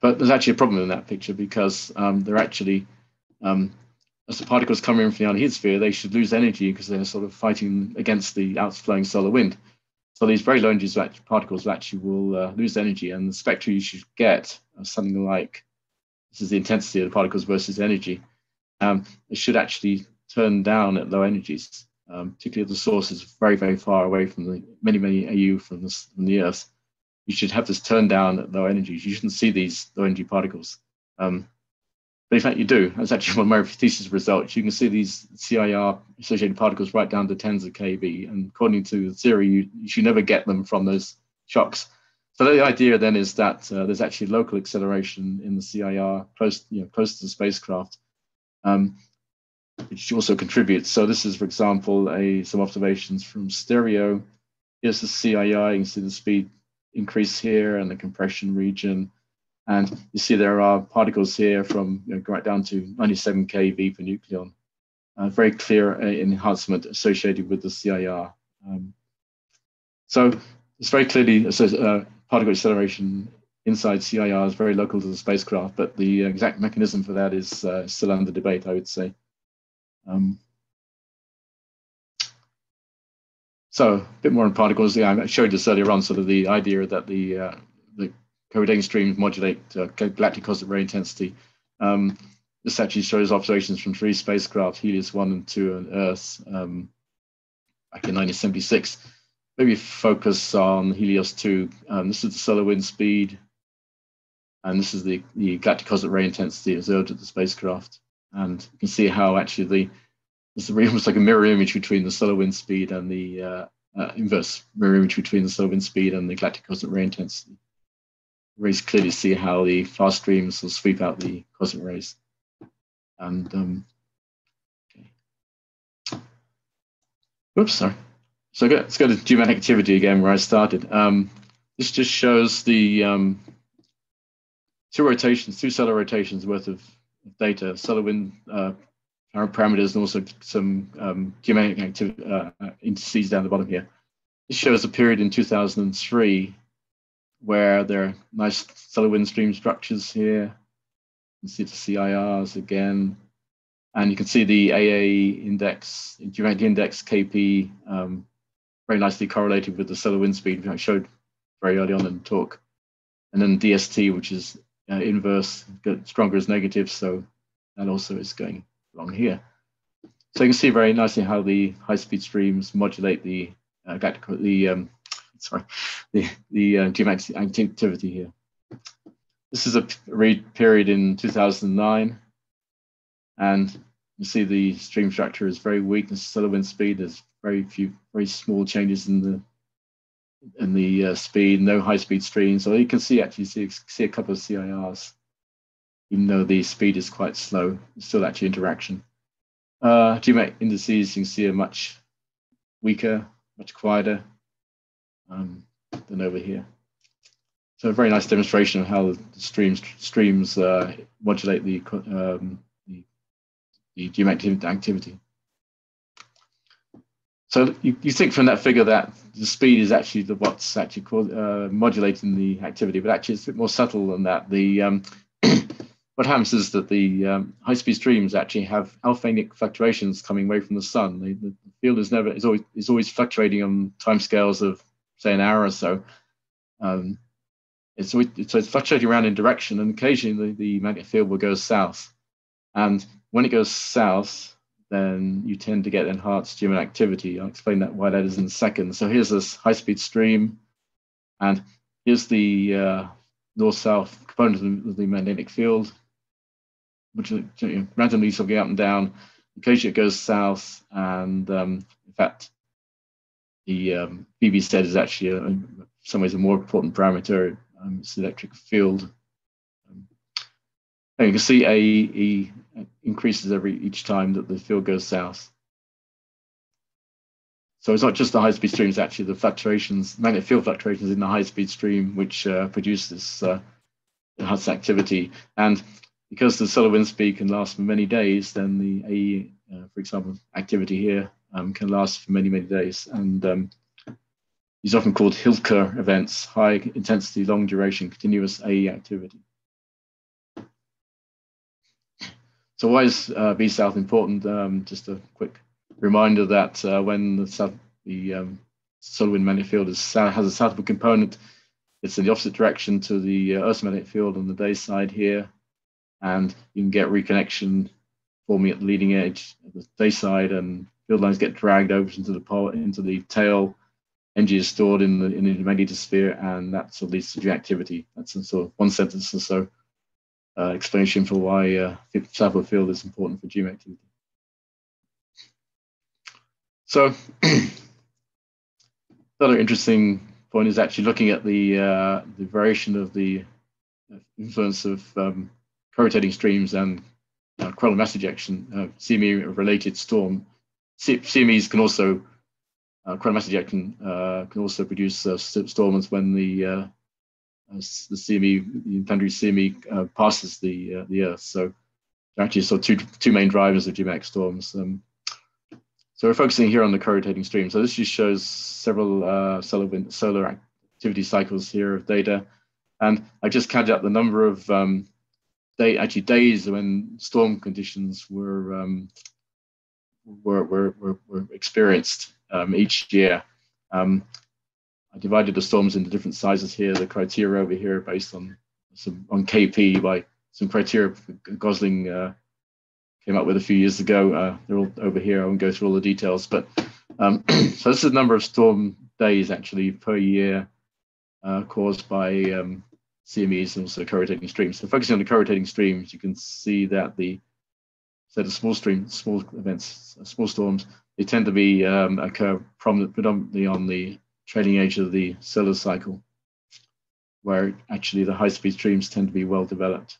But there's actually a problem in that picture because um, they're actually, um, as the particles come in from the outer heliosphere, they should lose energy because they're sort of fighting against the outflowing solar wind. So these very low energy particles actually will uh, lose energy, and the spectra you should get something like this is the intensity of the particles versus energy. Um, it should actually turn down at low energies, um, particularly the source is very, very far away from the many, many AU from the, from the Earth. You should have this turn down at low energies. You shouldn't see these low energy particles. Um, but in fact, you do. That's actually one of my thesis results. You can see these CIR associated particles right down to tens of keV. And according to the theory, you, you should never get them from those shocks. So the idea then is that uh, there's actually local acceleration in the CIR close, you know, close to the spacecraft, um, which also contributes. So this is, for example, a some observations from stereo. Here's the CIR. You can see the speed increase here and the compression region. And you see there are particles here from you know, right down to 97 keV per nucleon. Uh, very clear uh, enhancement associated with the CIR. Um, so it's very clearly uh, particle acceleration inside CIR is very local to the spacecraft, but the exact mechanism for that is uh, still under debate, I would say. Um, so a bit more on particles. Yeah, I showed this earlier on, sort of the idea that the uh, the co streams modulate uh, galactic cosmic ray intensity. Um, this actually shows observations from three spacecraft, Helios 1 and 2 and Earth, um, back in 1976. Maybe focus on Helios 2. Um, this is the solar wind speed, and this is the, the galactic cosmic ray intensity observed at the spacecraft. And you can see how actually the it's almost like a mirror image between the solar wind speed and the uh, uh, inverse mirror image between the solar wind speed and the galactic cosmic ray intensity rays clearly see how the fast streams will sweep out the cosmic rays. And um, okay. Oops, sorry. So let's go to geomagnetic activity again, where I started. Um, this just shows the um, two rotations, two solar rotations worth of data, solar wind uh, parameters, and also some um, activity uh, indices down the bottom here. This shows a period in 2003 where there are nice solar wind stream structures here. You can see the CIRs again. And you can see the AA index, geomagnetic index KP, um, very nicely correlated with the solar wind speed, which I showed very early on in the talk. And then DST, which is uh, inverse, stronger as negative. So that also is going along here. So you can see very nicely how the high speed streams modulate the uh, the um, sorry, the, the uh, geomagnetic activity here. This is a read period in 2009, and you see the stream structure is very weak. The solar wind speed, there's very few, very small changes in the in the uh, speed, no high speed streams. So you can see actually see, see a couple of CIRs, even though the speed is quite slow, still actually interaction. Uh, geomagnetic indices, you can see are much weaker, much quieter, um, than over here. So a very nice demonstration of how the streams streams uh, modulate the, um, the, the activity. So you, you think from that figure that the speed is actually the what's actually called, uh, modulating the activity, but actually it's a bit more subtle than that. The um, what happens is that the um, high-speed streams actually have Alfvénic fluctuations coming away from the sun. The, the field is never is always is always fluctuating on timescales of say an hour or so. Um, it's, so it's fluctuating around in direction, and occasionally the, the magnetic field will go south. And when it goes south, then you tend to get enhanced human activity. I'll explain that why that is in a second. So here's this high-speed stream, and here's the uh, north-south component of the magnetic field, which is randomly sort of up and down. occasionally it goes south, and um, in fact, the um, VB is actually, a, in some ways, a more important parameter. Um, it's the electric field. Um, and you can see AE increases every each time that the field goes south. So it's not just the high-speed stream; it's actually the fluctuations, magnetic field fluctuations in the high-speed stream, which uh, produce this uh, activity. And because the solar wind speed can last for many days, then the AE, uh, for example, activity here um, can last for many, many days. And um, these often called HILDCAA events, high intensity, long duration, continuous AE activity. So why is uh, V South important? Um, just a quick reminder that uh, when the, south, the um, solar wind magnetic field is, has a southward component, it's in the opposite direction to the uh, Earth's magnetic field on the day side here, and you can get reconnection forming at the leading edge of the day side, and field lines get dragged over into the pole, into the tail. Energy is stored in the in the magnetosphere, and that sort of leads to reactivity. That's a sort of one sentence or so uh, explanation for why uh, southward field is important for geoactivity. So, another interesting point is actually looking at the uh, the variation of the influence of um, co-rotating streams and uh, coronal mass ejection, uh, CME related storm. C- CMEs can also uh, mass ejection uh, can also produce uh, storms when the uh, the CME, the planetary CME, uh, passes the the Earth. So actually, so two two main drivers of geomagnetic storms. Um, so we're focusing here on the co-rotating stream. So this just shows several uh, solar, wind, solar activity cycles here of data. And I just counted out the number of um, day, actually days when storm conditions were, um, were, were, were, were, experienced um, each year. Um, I divided the storms into different sizes here. The criteria over here based on some on KP by some criteria Gosling uh, came up with a few years ago. Uh, they're all over here. I won't go through all the details, but um, so this is the number of storm days actually per year uh, caused by um, CMEs and also co-rotating streams. So focusing on the co-rotating streams, you can see that the set of small stream, small events, small storms, they tend to be um, occur predominantly on the trailing age of the solar cycle, where actually the high-speed streams tend to be well developed.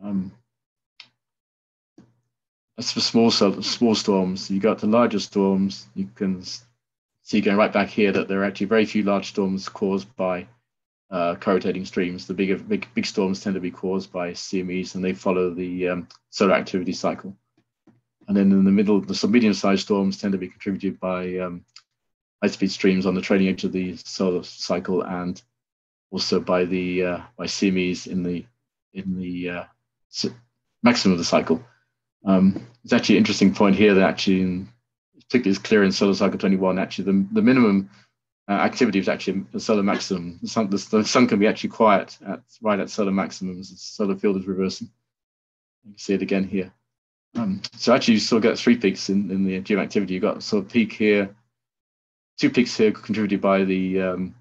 Um, as for small small storms, you got the larger storms. You can see going right back here that there are actually very few large storms caused by uh, streams. The bigger big big storms tend to be caused by CMEs, and they follow the um, solar activity cycle. And then in the middle, the medium-sized storms tend to be contributed by um, high-speed streams on the trailing edge of the solar cycle, and also by the uh, by CMEs in the in the uh, maximum of the cycle. Um, it's actually an interesting point here that actually, in, particularly is clear in solar cycle 21, actually the, the minimum uh, activity is actually the solar maximum. The sun, the, the sun, can be actually quiet at right at solar maximum as the solar field is reversing. You can see it again here. Um, so actually, you still get three peaks in, in the geoactivity. You've got sort of peak here, two peaks here contributed by the um,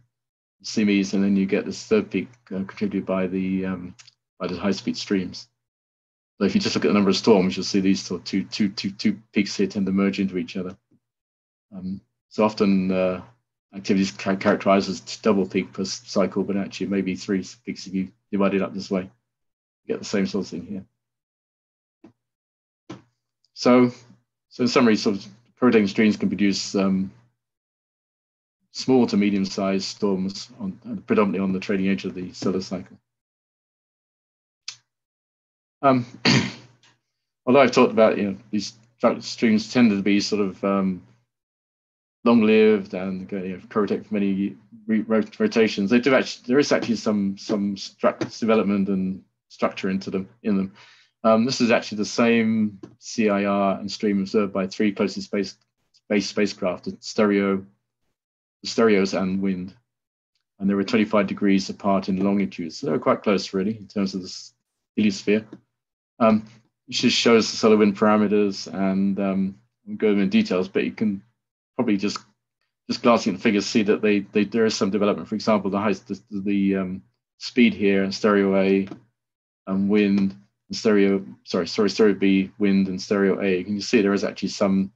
CMEs, and then you get this third peak uh, contributed by the um, by the high-speed streams. So if you just look at the number of storms, you'll see these sort of two, two, two, two peaks here tend to merge into each other. Um, so often uh, activities ca characterized as double peak per cycle, but actually maybe three peaks if you divide it up this way. You get the same sort of thing here. So, so in summary, sort of co-rotating streams can produce um, small to medium-sized storms on, predominantly on the trailing edge of the solar cycle. Um, although I've talked about, you know, these streams tend to be sort of um, long-lived and you know, for many rotations. They do actually, there is actually some some development and structure into them in them. Um, this is actually the same CIR and stream observed by three closely spaced space spacecraft, the stereo, stereos and wind. And they were 25 degrees apart in longitude. So they were quite close really in terms of the heliosphere. Um, just shows the solar wind parameters and um, go into details, but you can probably just just glancing at the figures see that they, they there is some development. For example, the high the, the um, speed here, stereo A, and wind stereo, sorry, sorry, stereo B wind and stereo A, you can see there is actually some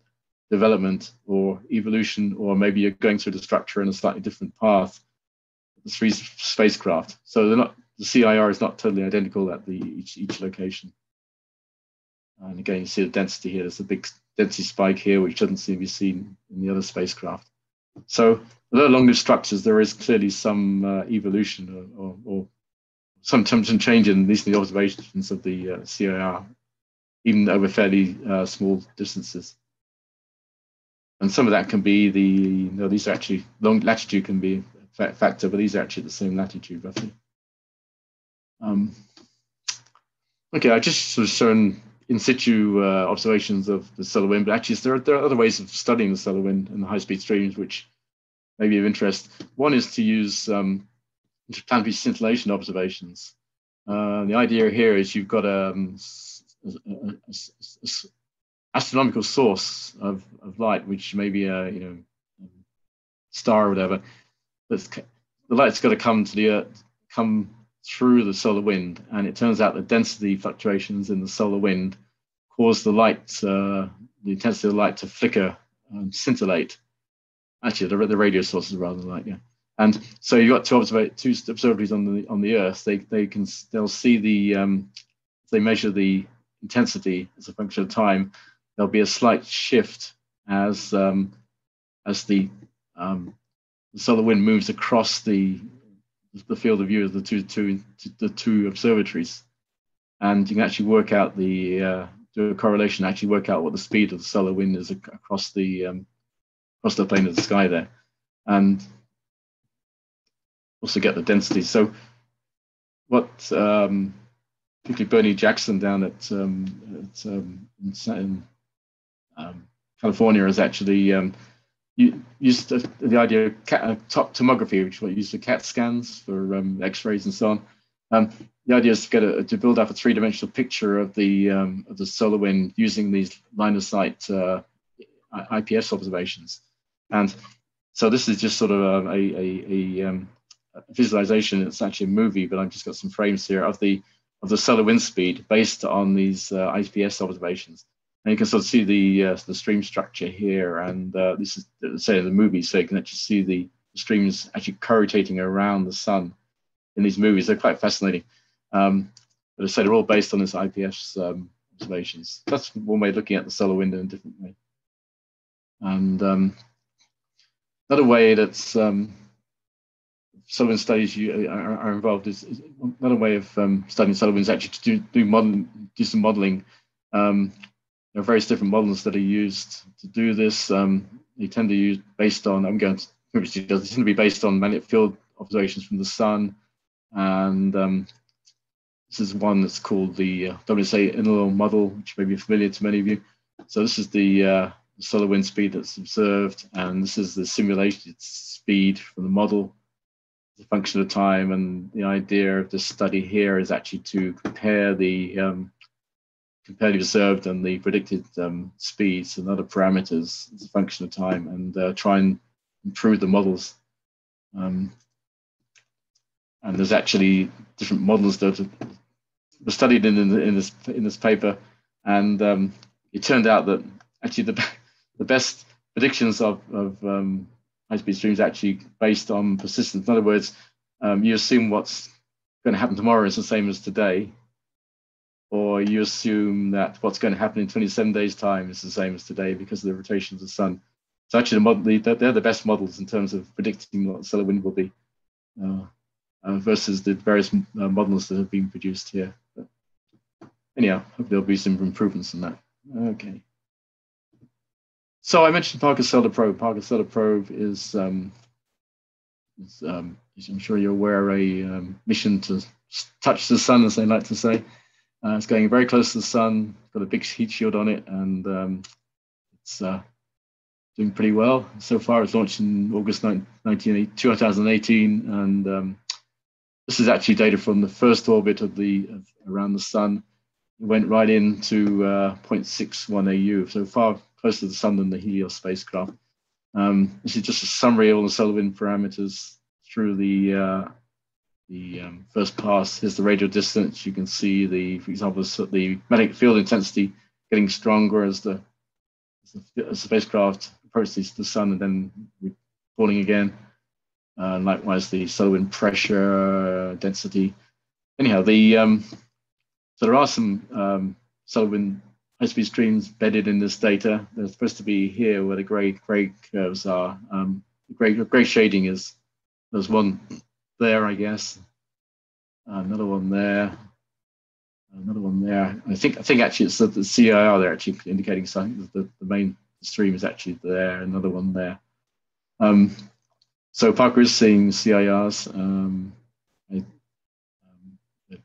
development or evolution, or maybe you're going through the structure in a slightly different path. The three spacecraft, so they're not the CIR is not totally identical at the each each location. And again, you see the density here. There's a big density spike here, which doesn't seem to be seen in the other spacecraft. So although along these structures, there is clearly some uh, evolution or, or, or, some, change in these the observations of the uh, CIR, even over fairly uh, small distances. And some of that can be the, you know, these are actually, long latitude can be a factor, but these are actually the same latitude roughly. Um, okay, I just sort of shown in situ uh, observations of the solar wind, but actually there are, there are other ways of studying the solar wind and the high-speed streams, which may be of interest. One is to use um, interplanetary scintillation observations. Uh, the idea here is you've got a, a, a, a, astronomical source of, of light, which may be a you know star or whatever. That's, the light's got to come to the Earth, come through the solar wind, and it turns out the density fluctuations in the solar wind cause the light, uh, the intensity of the light to flicker and scintillate. Actually, the, the radio sources rather than light, yeah. And so you've got two, observ- two observatories on the on the Earth. They they can they'll see the um, they measure the intensity as a function of time. There'll be a slight shift as um, as the um, the solar wind moves across the the field of view of the two, two, the two observatories. And you can actually work out the, uh, do a correlation, actually work out what the speed of the solar wind is across the, um, across the plane of the sky there. And also get the density. So what, um, particularly Bernie Jackson down at, um, at um, in, um, California is actually um, used the, the idea of cat, uh, top tomography, which is use for CAT scans for um, X-rays and so on. Um, the idea is to get a, to build up a three-dimensional picture of the um, of the solar wind using these line of sight uh, IPS observations, and so this is just sort of a, a, a, um, a, visualization. It's actually a movie, but I've just got some frames here of the of the solar wind speed based on these uh, IPS observations. And you can sort of see the uh, the stream structure here, and uh, this is say the movie, so you can actually see the streams actually co-rotating around the sun in these movies. They're quite fascinating. Um, but I say they're all based on this IPS um, observations. That's one way of looking at the solar wind in a different way. And um, another way that's um, solar wind studies you are, are involved is, is, another way of um, studying solar wind is actually to do do, model, do some modeling um, there are various different models that are used to do this. Um, they tend to use based on, I'm going to previously they tend to be based on magnetic field observations from the sun. And um, this is one that's called the uh, WSA Enlil model, which may be familiar to many of you. So this is the uh, solar wind speed that's observed, and this is the simulated speed from the model as a function of time. And the idea of this study here is actually to compare the um, comparative observed and the predicted um, speeds and other parameters as a function of time and uh, try and improve the models. Um, and there's actually different models that were studied in, in, in this in this paper, and um, it turned out that actually the the best predictions of, of um, high-speed streams actually based on persistence. In other words, um, you assume what's going to happen tomorrow is the same as today, or you assume that what's going to happen in 27 days' time is the same as today because of the rotation of the sun. So actually, the model, they're the best models in terms of predicting what solar wind will be uh, uh, versus the various uh, models that have been produced here. But anyhow, hope there'll be some improvements in that. Okay. So I mentioned Parker Solar Probe. Parker Solar Probe is, um, is um, I'm sure you're aware, a um, mission to touch the sun, as they like to say. Uh, it's going very close to the sun, got a big heat shield on it, and um, it's uh, doing pretty well. So far, it's launched in August 19, 2018, and um, this is actually data from the first orbit of the of, around the sun. It went right into uh, 0.61 AU, so far closer to the sun than the Helios spacecraft. Um, this is just a summary of all the solar wind parameters through the, uh, the um, first pass. Here's the radial distance. You can see the, for example, the magnetic field intensity getting stronger as the, as the, as the spacecraft approaches the sun and then falling again. Uh, likewise, the solar wind pressure uh, density. Anyhow, the um, so there are some um, solar wind high-speed streams bedded in this data. They're supposed to be here where the gray gray curves are. Um, the gray gray shading is there's one there, I guess. Another one there. Another one there. I think I think actually it's the, the CIR they're actually indicating something. The, the main stream is actually there. Another one there. Um, so Parker is seeing CIRs. Um, I, um,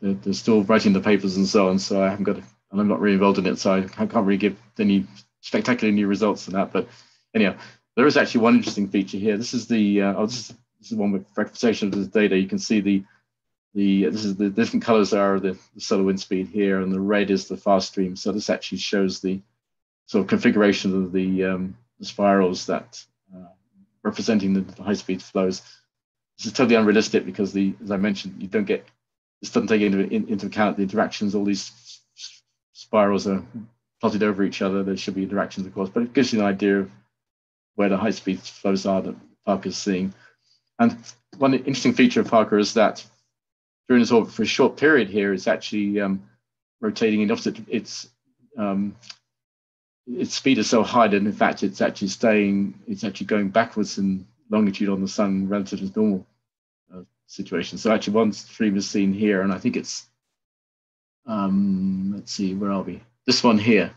they're, they're, still writing the papers and so on. So I haven't got, and I'm not really involved in it. So I can't really give any spectacular new results on that. But anyhow, there is actually one interesting feature here. This is the, uh, oh, this is this is one with representation of the data. You can see the the this is the different colors are the, the solar wind speed here, and the red is the fast stream. So this actually shows the sort of configuration of the, um, the spirals that uh, representing the, the high speed flows. This is totally unrealistic because the as I mentioned, you don't get this doesn't take into in, into account the interactions. All these spirals are plotted over each other. There should be interactions, of course, but it gives you an idea of where the high speed flows are that Parker's seeing. And one interesting feature of Parker is that during this orbit for a short period here, it's actually um, rotating in opposite. It's um, its speed is so high that in fact it's actually staying. It's actually going backwards in longitude on the sun relative to normal uh, situation. So actually, one stream is seen here, and I think it's um, let's see, where are we? This one here.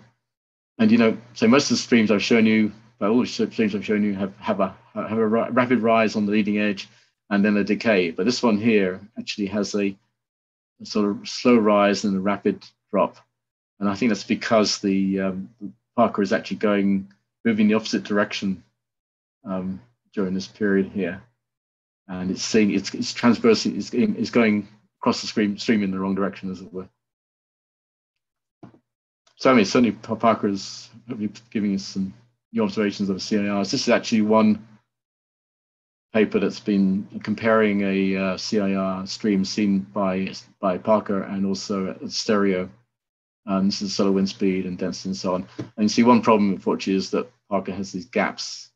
And you know, so most of the streams I've shown you but all the streams I've shown you have, have, a, have a rapid rise on the leading edge and then a decay. But this one here actually has a, a sort of slow rise and a rapid drop. And I think that's because the, um, Parker is actually going, moving the opposite direction um, during this period here. And it's seeing, it's, it's transversing, it's, it's going across the stream, stream in the wrong direction, as it were. So I mean, certainly Parker is giving us some the observations of CIRs. This is actually one paper that's been comparing a uh, CIR stream seen by by Parker and also stereo. And this is solar wind speed and density and so on. And you see one problem, unfortunately, is that Parker has these gaps.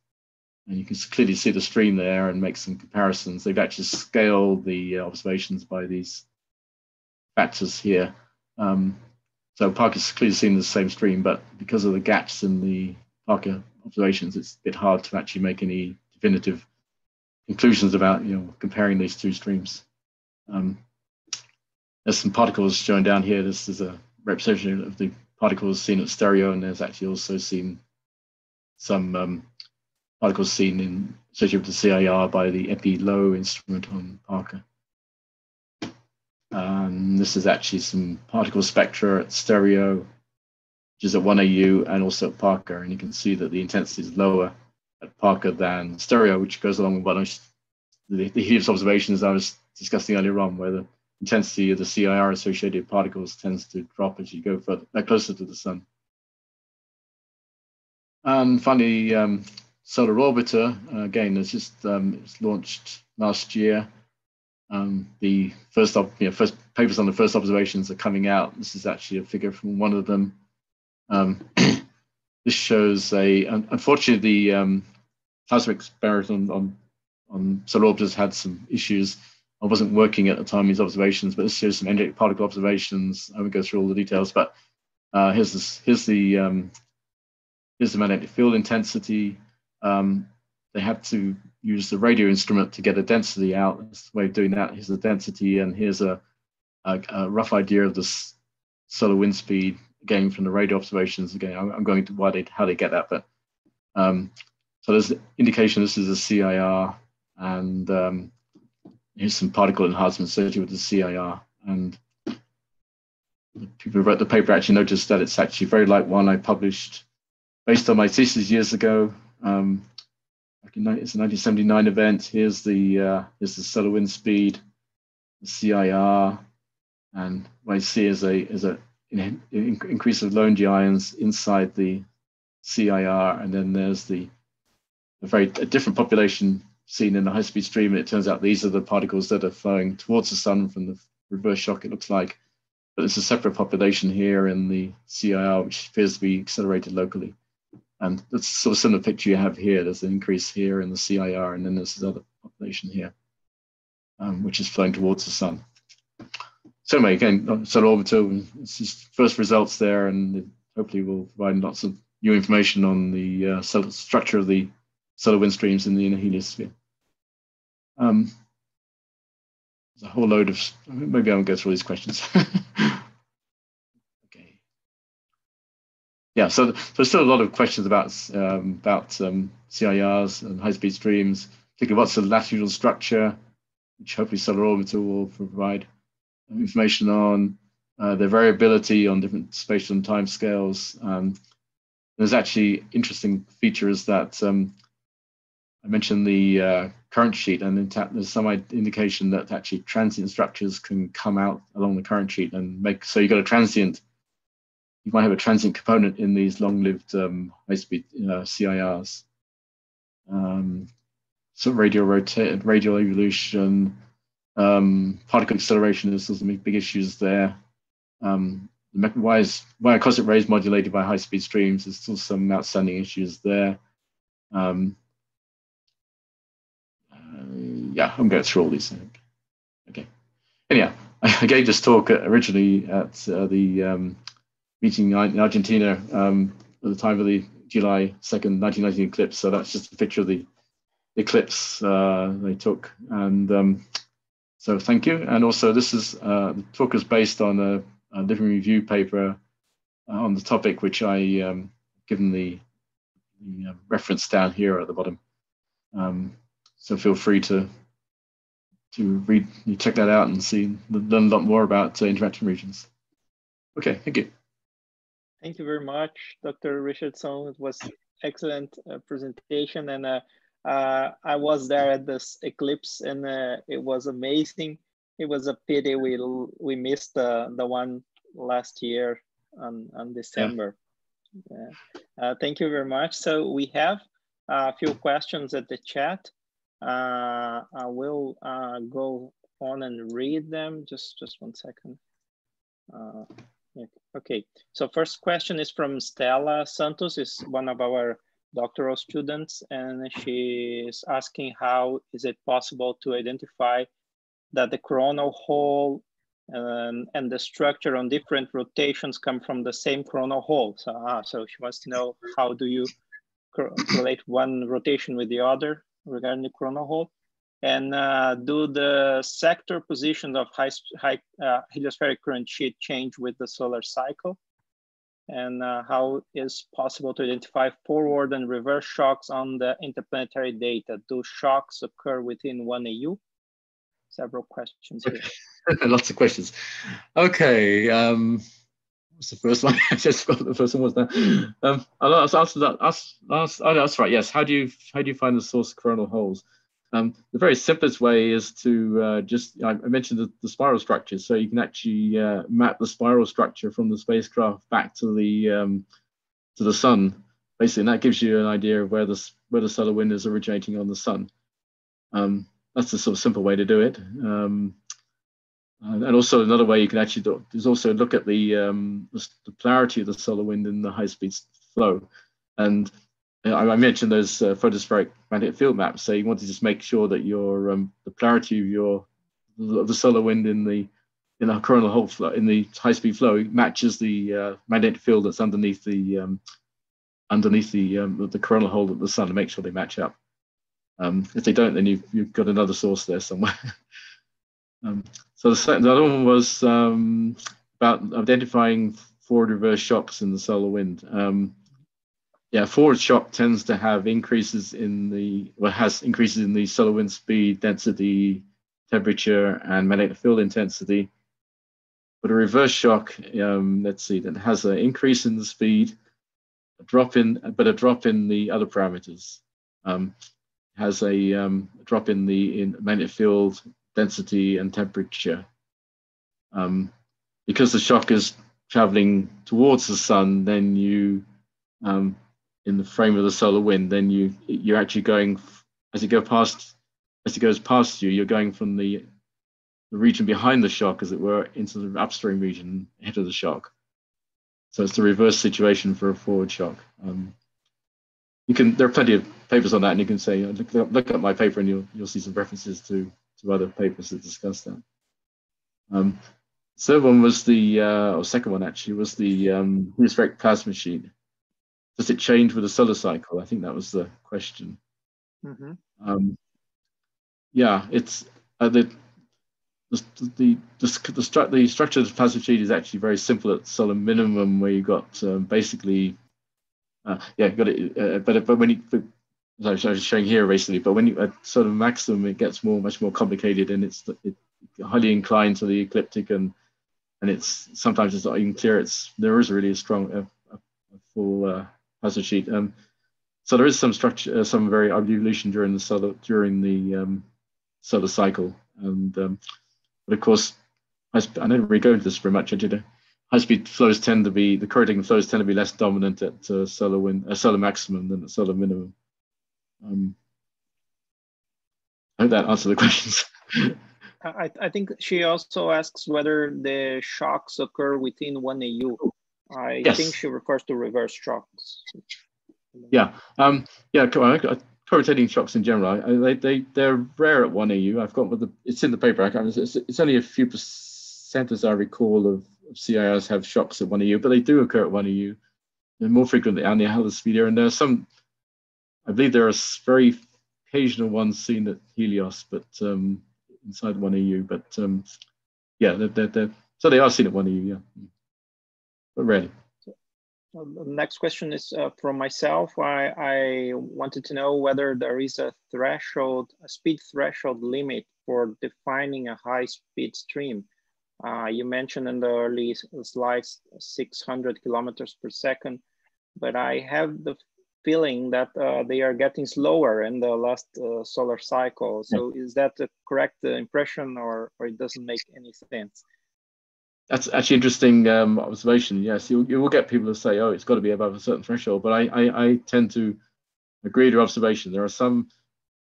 And you can clearly see the stream there and make some comparisons. They've actually scaled the observations by these factors here. Um, so Parker's clearly seen the same stream, but because of the gaps in the Parker observations, it's a bit hard to actually make any definitive conclusions about you know comparing these two streams. Um, there's some particles shown down here. This is a representation of the particles seen at stereo, and there's actually also seen some um, particles seen in associated with the CIR by the EPI-LO instrument on Parker. Um, this is actually some particle spectra at stereo which is at 1AU and also at Parker. And you can see that the intensity is lower Parker than stereo, which goes along with what I the, the Helios observations I was discussing earlier on, where the intensity of the CIR associated particles tends to drop as you go further, uh, closer to the sun. And finally, um, Solar Orbiter, uh, again, it's just um, it's launched last year. Um, the first, you know, first papers on the first observations are coming out. This is actually a figure from one of them um, this shows a, unfortunately, the um, plasma experiment on, on, on solar orbiters had some issues. I wasn't working at the time these observations, but this shows some energetic particle observations. I won't go through all the details, but uh, here's this, here's the um, here's the magnetic field intensity. Um, they had to use the radio instrument to get a density out. That's the way of doing that. Here's the density, and here's a, a, a rough idea of the solar wind speed again from the radio observations. Again, I'm, I'm going to why they how they get that, but um, so there's indication this is a CIR, and um, here's some particle enhancement associated with the CIR. And people who wrote the paper actually noticed that it's actually very like one I published based on my thesis years ago. Um, it's a 1979 event. Here's the uh, here's the solar wind speed, the CIR, and what I see is a is a in, in, increase of lone ions inside the CIR, and then there's the a very a different population seen in the high-speed stream. It turns out these are the particles that are flowing towards the sun from the reverse shock, it looks like. But there's a separate population here in the CIR, which appears to be accelerated locally. And that's sort of similar picture you have here. There's an increase here in the CIR, and then there's this other population here, um, which is flowing towards the sun. So anyway, again, solar orbiter, first results there, and hopefully we'll provide lots of new information on the uh, structure of the solar wind streams in the inner heliosphere. Um, there's a whole load of, maybe I won't go through all these questions. okay. Yeah, so there's still a lot of questions about, um, about um, CIRs and high-speed streams, particularly what's the latitudinal structure, which hopefully Solar Orbiter will provide information on, uh, their variability on different spatial and time scales. Um, there's actually interesting features that um, I mentioned the uh, current sheet, and there's some indication that actually transient structures can come out along the current sheet and make so you've got a transient. You might have a transient component in these long-lived um, high-speed uh, CIRs. Um, so radial rotate, radial evolution, um, particle acceleration is some big issues there. Um, why is why are cosmic rays modulated by high-speed streams? There's still some outstanding issues there. Um, yeah, I'm going through all these. Okay. Anyhow, I gave this talk originally at uh, the um, meeting in Argentina um, at the time of the July 2nd, 1919 eclipse. So that's just a picture of the eclipse uh, they took. And um, so thank you. And also this is, uh, the talk is based on a, a living review paper uh, on the topic, which I um, given the, the uh, reference down here at the bottom. Um, so feel free to to read, you check that out and see, learn a lot more about uh, interaction regions. Okay, thank you. Thank you very much, Dr. Richardson. It was excellent uh, presentation, and uh, uh, I was there at this eclipse, and uh, it was amazing. It was a pity we we missed the the one last year on on December. Yeah. Uh, thank you very much. So we have a few questions at the chat. Uh, I will uh, go on and read them. Just, just one second. Uh, okay, so first question is from Stella Santos, is one of our doctoral students, and she is asking how is it possible to identify that the coronal hole um, and the structure on different rotations come from the same coronal hole. So, ah, so she wants to know how do you correlate one rotation with the other regarding the coronal hole and uh, do the sector positions of high, high uh, heliospheric current sheet change with the solar cycle? And uh, how is possible to identify forward and reverse shocks on the interplanetary data? Do shocks occur within one AU? Several questions here. Lots of questions. Okay. Um, what's the first one? I just forgot the first one was there. Um, I'll answer that. Ask, ask, oh, that's right. Yes. How do you how do you find the source of coronal holes? Um, the very simplest way is to uh, just I mentioned the, the, spiral structure, so you can actually uh, map the spiral structure from the spacecraft back to the um, to the sun, basically, that gives you an idea of where the where the solar wind is originating on the sun. Um, that's the sort of simple way to do it. Um, and also another way you can actually do is also look at the, um, the polarity of the solar wind in the high speed flow. And I mentioned those uh, photospheric magnetic field maps. So you want to just make sure that your um, the polarity of your of the solar wind in the in the coronal hole flow in the high speed flow matches the uh, magnetic field that's underneath the um, underneath the um, the coronal hole of the sun to make sure they match up. Um, if they don't, then you've you've got another source there somewhere. Um, so the, the other one was um, about identifying forward reverse shocks in the solar wind. Um, yeah, forward shock tends to have increases in the, well, has increases in the solar wind speed, density, temperature, and magnetic field intensity. But a reverse shock, um, let's see, that has an increase in the speed, a drop in, but a drop in the other parameters. Um, has a um, drop in the in magnetic field density and temperature. Um, because the shock is traveling towards the sun, then you, um, in the frame of the solar wind, then you you're actually going as you go past as it goes past you, you're going from the the region behind the shock, as it were, into the upstream region ahead of the shock. So it's the reverse situation for a forward shock. Um, you can there are plenty of papers on that, and you can say look, look at my paper, and you'll you'll see some references to to other papers that discuss that. Um, third one was the uh, or second one actually was the um, heliospheric plasma sheet. Does it change with the solar cycle? I think that was the question. Mm-hmm. Um, yeah, it's uh, the the the, the, the, stru- the structure of the plasma sheet is actually very simple at solar minimum, where you've got um, basically, uh, yeah, got it. Uh, but but when you as I was showing here recently. but when you at sort of maximum, it gets more much more complicated, and it's it, highly inclined to the ecliptic, and and it's sometimes it's not even clear. It's there is really a strong a, a full uh, sheet. Um, so there is some structure, uh, some very evolution during the solar during the um, solar cycle, and um, but of course, I, I didn't really go into this very much. I did. High speed flows tend to be the correlating flows tend to be less dominant at uh, solar wind, uh, solar maximum than at solar minimum. Um, I hope that answered the questions. I, I think she also asks whether the shocks occur within one AU. I yes. think she refers to reverse shocks. Yeah, um, yeah, rotating shocks in general, they, they, they're rare at 1AU. I've got the, it's in the paper. I can't, it's, it's only a few percent, as I recall, of, of CIRs have shocks at 1AU, but they do occur at 1AU. They're more frequently on the heliosphere, and there are some, I believe there are very occasional ones seen at Helios, but um, inside One AU. But um, yeah, they're, they're, they're, so they are seen at 1AU, yeah, but rarely. The next question is uh, from myself. I, I, wanted to know whether there is a threshold, a speed threshold limit for defining a high speed stream. Uh, you mentioned in the early slides 600 kilometers per second, but I have the feeling that uh, they are getting slower in the last uh, solar cycle. So is that a correct uh, impression or, or it doesn't make any sense? That's actually interesting um, observation. Yes, you, you will get people to say, "Oh, it's got to be above a certain threshold," but I, I, I tend to agree with your observation. There are some.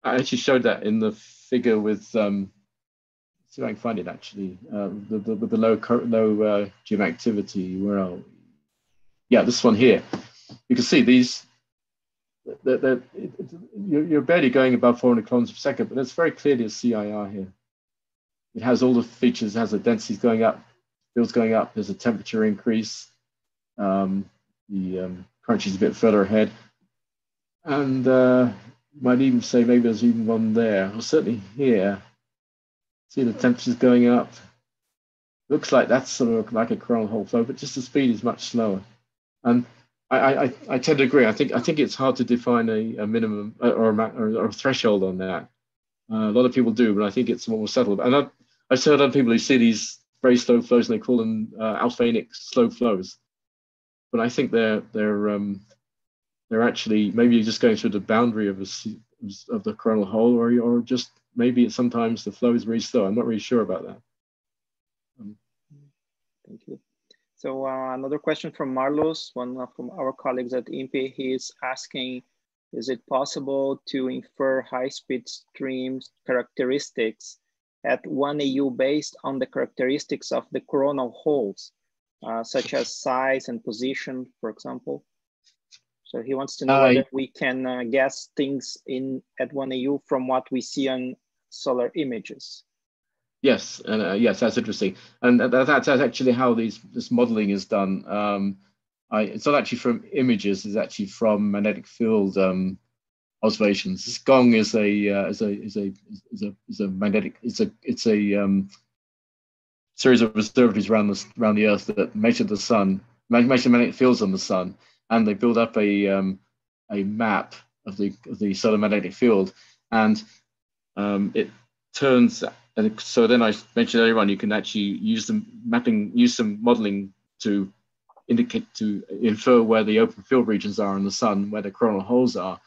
I actually showed that in the figure with. Um, see if I can find it actually. Um, the, the, the low low uh, gym activity. Where are we? Yeah, this one here. You can see these. They're, they're, it, you're barely going above 400 kilometers per second, but it's very clearly a CIR here. It has all the features, it has the densities going up, field's going up, there's a temperature increase. Um, the um, current is a bit further ahead. And uh, might even say maybe there's even one there, or certainly here. See the temperature's going up. Looks like that's sort of like a coronal hole flow, but just the speed is much slower. And I, I, I tend to agree. I think I think it's hard to define a, a minimum uh, or a, or a threshold on that. Uh, a lot of people do, but I think it's more settled. And I've, I've heard other people who see these very slow flows, and they call them uh, Alfvénic slow flows. But I think they're they're um, they're actually maybe you're just going through the boundary of a, of the coronal hole, or or just maybe sometimes the flow is very slow. I'm not really sure about that. Um, Thank you. So uh, another question from Marlos, one from our colleagues at INPE. He is asking, is it possible to infer high-speed streams characteristics at 1AU based on the characteristics of the coronal holes, uh, such as size and position, for example. So he wants to know uh, whether we can uh, guess things in at 1AU from what we see on solar images. Yes, and uh, yes, that's interesting, and that, that's, that's actually how these this modeling is done. Um, I, it's not actually from images; it's actually from magnetic field um, observations. This GONG is a uh, is a is a is a is a magnetic. It's a it's a um, series of observatories around the around the Earth that measure the sun, measure magnetic fields on the sun, and they build up a um, a map of the of the solar magnetic field, and um, it turns. And so then I mentioned earlier on, you can actually use the mapping, use some modeling to indicate to infer where the open field regions are in the sun, where the coronal holes are,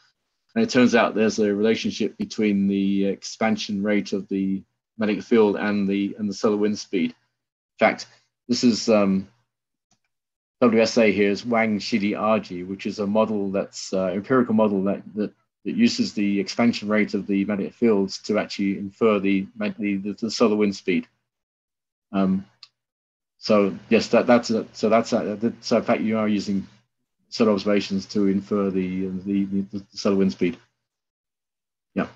and it turns out there's a relationship between the expansion rate of the magnetic field and the and the solar wind speed. In fact, this is um, WSA here is Wang Sheeley Arge, which is a model that's uh, empirical model that that that uses the expansion rate of the magnetic fields to actually infer the, the, the solar wind speed. Um, so yes, that, that's a, so that's a, so in fact you are using solar observations to infer the the, the, the solar wind speed. Yeah.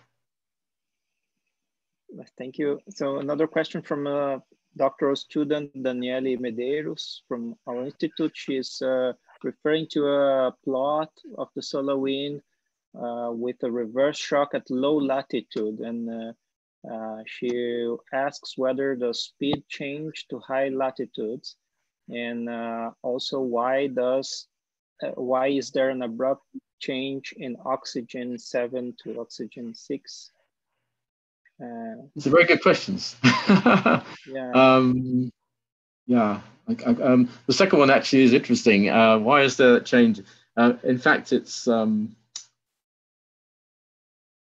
Thank you. So another question from a doctoral student, Daniele Medeiros from our institute. She's uh, referring to a plot of the solar wind uh, with a reverse shock at low latitude. And uh, uh, she asks whether the speed changed to high latitudes. And uh, also why does uh, why is there an abrupt change in oxygen 7 to oxygen 6 uh, it's a very good questions. Yeah. Um, yeah I, I, um, the second one actually is interesting. Uh, why is there a change? Uh, in fact it's um,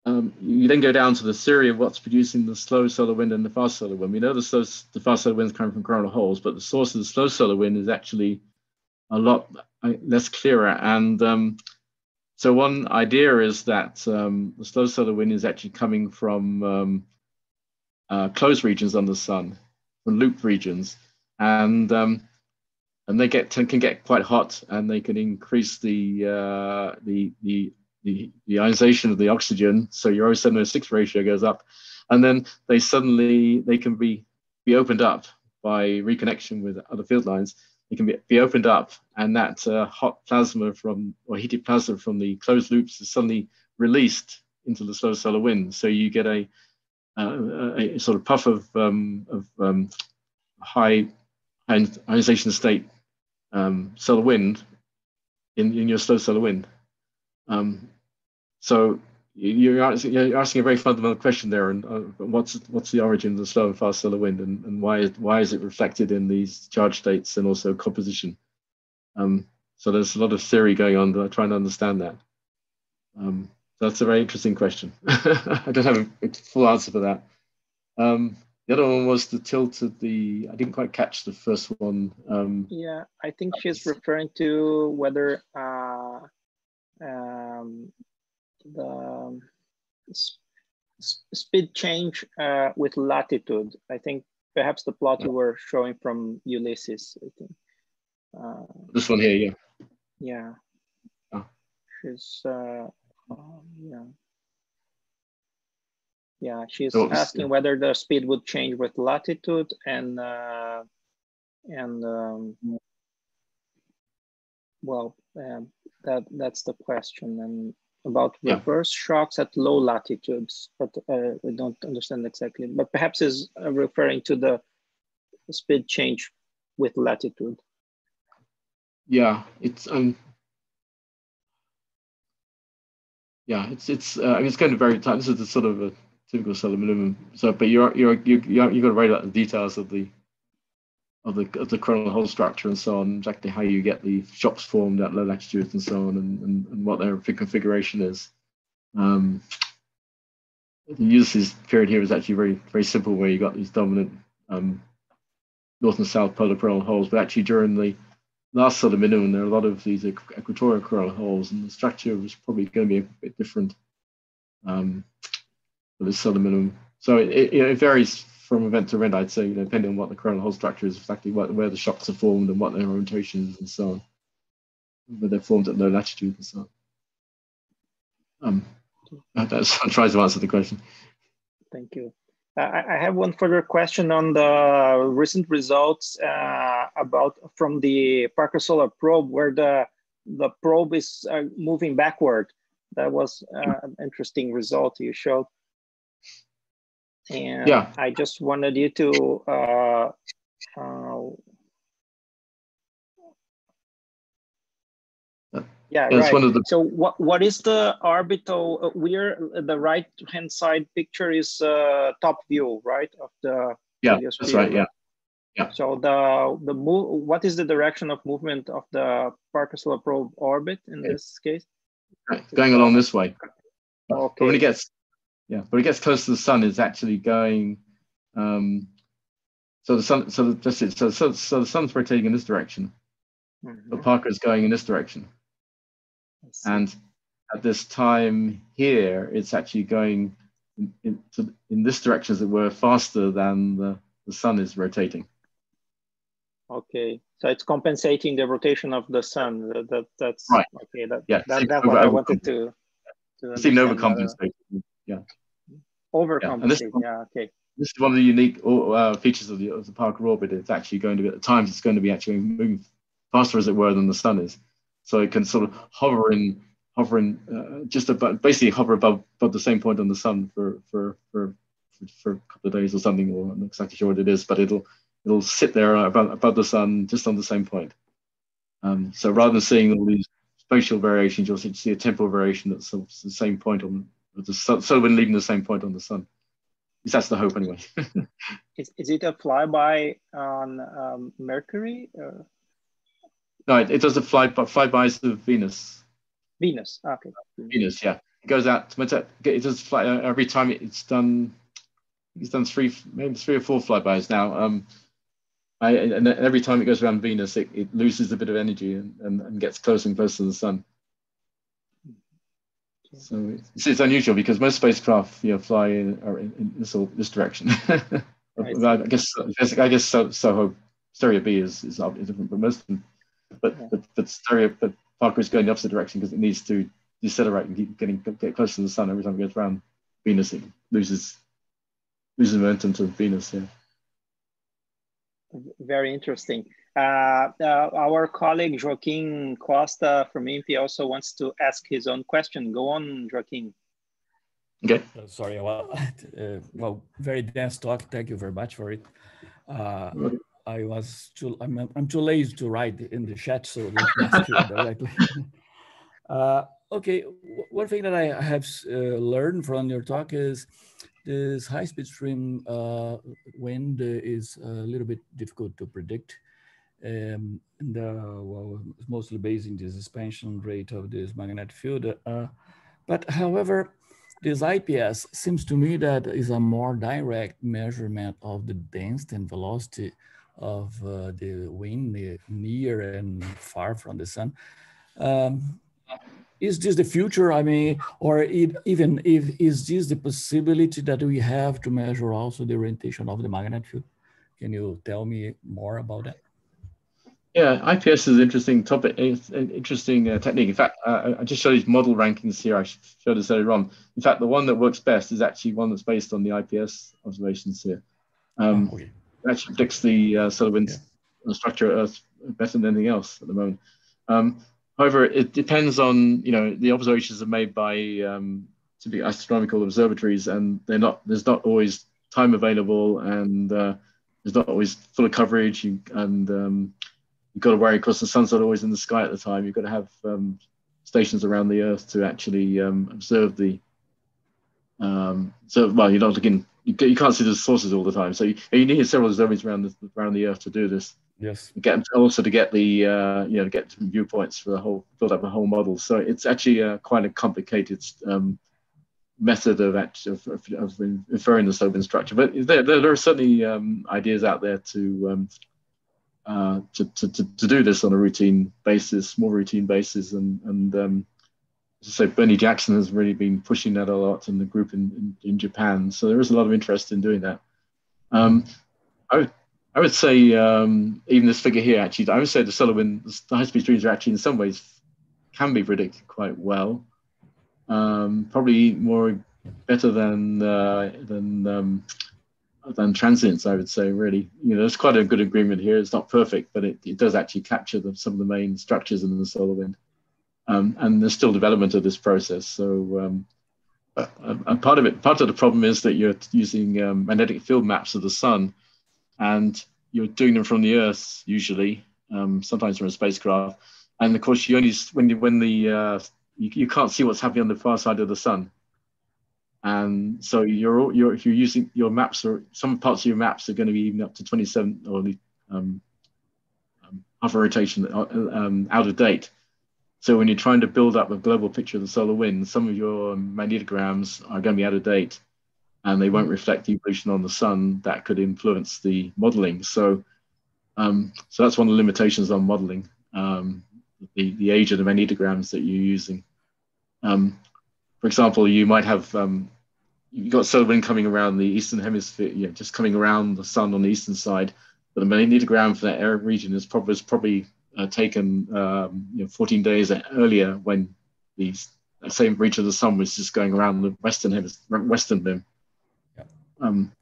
um, you then go down to the theory of what's producing the slow solar wind and the fast solar wind. We know the slow, the fast solar wind is coming from coronal holes, but the source of the slow solar wind is actually a lot uh, less clearer. And um, so one idea is that um, the slow solar wind is actually coming from um, uh, closed regions on the sun, from loop regions, and um, and they get can get quite hot, and they can increase the uh, the the the, ionization of the oxygen, so your O7/O6 ratio goes up, and then they suddenly they can be be opened up by reconnection with other field lines. They can be, be opened up, and that uh, hot plasma from or heated plasma from the closed loops is suddenly released into the slow solar wind. So you get a, uh, a sort of puff of, um, of um, high ionization state um, solar wind in, in your slow solar wind. Um, so you're asking, you're asking, a very fundamental question there, and uh, what's what's the origin of the slow and fast solar wind, and, and why is, why is it reflected in these charge states and also composition? Um, so there's a lot of theory going on that I'm trying to understand that. Um, that's a very interesting question. I don't have a, full answer for that. Um, the other one was the tilt of the. I didn't quite catch the first one. Um, yeah, I think she's referring to whether. Uh, um, the speed change uh, with latitude. I think perhaps the plot you were showing from Ulysses, I think. Uh, this one here, yeah. Yeah. Oh. She's, uh, um, yeah. Yeah, she's so, asking whether the speed would change with latitude and uh, and um, well, um, that that's the question and about yeah. reverse shocks at low latitudes, but uh, I don't understand exactly. But perhaps is uh, referring to the speed change with latitude. Yeah, it's um. Yeah, it's it's. Uh, I mean, it's going to vary. Time. This is the sort of a typical solar minimum. So, but you're you're you you you got to write out the details of the of the of the coronal hole structure and so on, exactly how you get the shocks formed at low latitudes and so on, and, and, and what their configuration is. Um, the Ulysses period here is actually very very simple, where you got these dominant um, north and south polar coronal holes, but actually during the last solar minimum, there are a lot of these equatorial coronal holes, and the structure was probably going to be a bit different um, for this solar minimum. So it, it, it varies from event to event, I'd say, you know, depending on what the coronal hole structure is, exactly what, where the shocks are formed and what their orientation is and so on, where they're formed at low latitude and so on. Um, that's, I'm trying to answer the question. Thank you. Uh, I have one further question on the recent results uh, about from the Parker Solar Probe, where the the probe is uh, moving backward. That was uh, an interesting result you showed. And yeah. I just wanted you to uh, uh, yeah, right. The... So what what is the orbital? Uh, we're the right hand side picture is uh, top view, right, of the yeah, that's right. Yeah, yeah. So the the move. What is the direction of movement of the Parker Solar Probe orbit in okay. this case? Going along this way. Okay. But when it gets yeah, but it gets close to the sun, is actually going. Um, so the sun, so that's it. So, so, so the sun's rotating in this direction. Mm-hmm. The Parker is going in this direction. And at this time here, it's actually going in, in, to, in this direction, as it were, faster than the, the sun is rotating. Okay, so it's compensating the rotation of the sun. That, that that's right. Okay, that, yeah, that, that's what I wanted to. to even overcompensating. Yeah. Overcompensating. Yeah. yeah. Okay. This is one of the unique uh, features of the, of the Parker orbit. It's actually going to be at times it's going to be actually moving faster, as it were, than the sun is. So it can sort of hover in hovering uh, just about basically hover above above the same point on the sun for for for for a couple of days or something, or I'm not exactly sure what it is, but it'll it'll sit there above, above the sun just on the same point. Um, so rather than seeing all these spatial variations, you'll see a temporal variation that's the same point on the sun, so when leaving the same point on the sun. That's the hope anyway. is, is it a flyby on um, Mercury? Or? No, it, it does a fly, flybys of Venus. Venus, okay. Venus, yeah. It goes out, it does fly uh, every time it's done, it's done three, maybe three or four flybys now. Um, I, and every time it goes around Venus, it, it loses a bit of energy and, and, and, gets closer and closer to the sun. So it's, it's unusual because most spacecraft you know, fly in, in, in this, this direction. I guess I guess so, so STEREO B is, is different, but most of them, but yeah. but, but stereo but Parker is going the opposite direction because it needs to decelerate and keep getting get closer to the sun every time it goes around Venus. It loses loses momentum to Venus. Yeah very interesting. Uh, uh, our colleague Joaquin Costa from INPE also wants to ask his own question. Go on, Joaquin. Okay. Uh, sorry. Well, uh, well, very dense talk. Thank you very much for it. Uh, I was too. I'm, I'm too lazy to write in the chat, so let me ask you directly. Uh, okay. One thing that I have learned from your talk is this high-speed stream uh, wind is a little bit difficult to predict. Um, and uh, well, mostly based in this expansion rate of this magnetic field. Uh, but however, this IPS seems to me that is a more direct measurement of the density and velocity of uh, the wind near and far from the sun. Um, is this the future? I mean, or it, even if is this the possibility that we have to measure also the orientation of the magnet field? Can you tell me more about that? Yeah, IPS is an interesting topic, it's an interesting uh, technique. In fact, uh, I just showed these model rankings here. I showed this earlier on. In fact, the one that works best is actually one that's based on the IPS observations here. Um, oh, okay. It actually predicts the uh, solar wind yeah. structure of Earth better than anything else at the moment. Um, However, it depends on you know the observations are made by um, typically astronomical observatories, and they're not there's not always time available, and uh, there's not always full of coverage, and um, you've got to worry because the sun's not always in the sky at the time. You've got to have um, stations around the Earth to actually um, observe the. Um, so well, you're not looking. You, you can't see the sources all the time, so you, you need several observatories around the, around the Earth to do this. Yes. Get also to get the uh, you know to get viewpoints for the whole build up a whole model. So it's actually uh, quite a complicated um, method of, actually, of, of, inferring the solar structure. But there, there, are certainly um, ideas out there to, um, uh, to, to, to, to, do this on a routine basis, more routine basis. And, and um, as I say, Bernie Jackson has really been pushing that a lot in the group in, in, in Japan. So there is a lot of interest in doing that. Um, I, I would say um, even this figure here, actually, I would say the solar wind, the high-speed streams are actually in some ways can be predicted quite well. Um, probably more better than uh, than um, than transients, I would say. Really, you know, there's quite a good agreement here. It's not perfect, but it, it does actually capture the, some of the main structures in the solar wind. Um, and there's still development of this process. So, um, and part of it, part of the problem is that you're using um, magnetic field maps of the sun and you're doing them from the Earth usually, um, sometimes from a spacecraft. And of course, you only when you, when the uh, you, you can't see what's happening on the far side of the sun, and so you're you're if you're using your maps or some parts of your maps are going to be even up to 27 or the um, um, a rotation uh, um, out of date. So when you're trying to build up a global picture of the solar wind, some of your magnetograms are going to be out of date and they won't reflect the evolution on the sun that could influence the modeling. So, um, so that's one of the limitations on modeling, um, the, the age of the magnetograms that you're using. Um, for example, you might have um, you've got solar wind coming around the eastern hemisphere, you know, just coming around the sun on the eastern side, but the magnetogram for that area region is probably, is probably uh, taken um, you know, 14 days earlier when the same region of the sun was just going around the western hemisphere, western limb. Yeah. Um,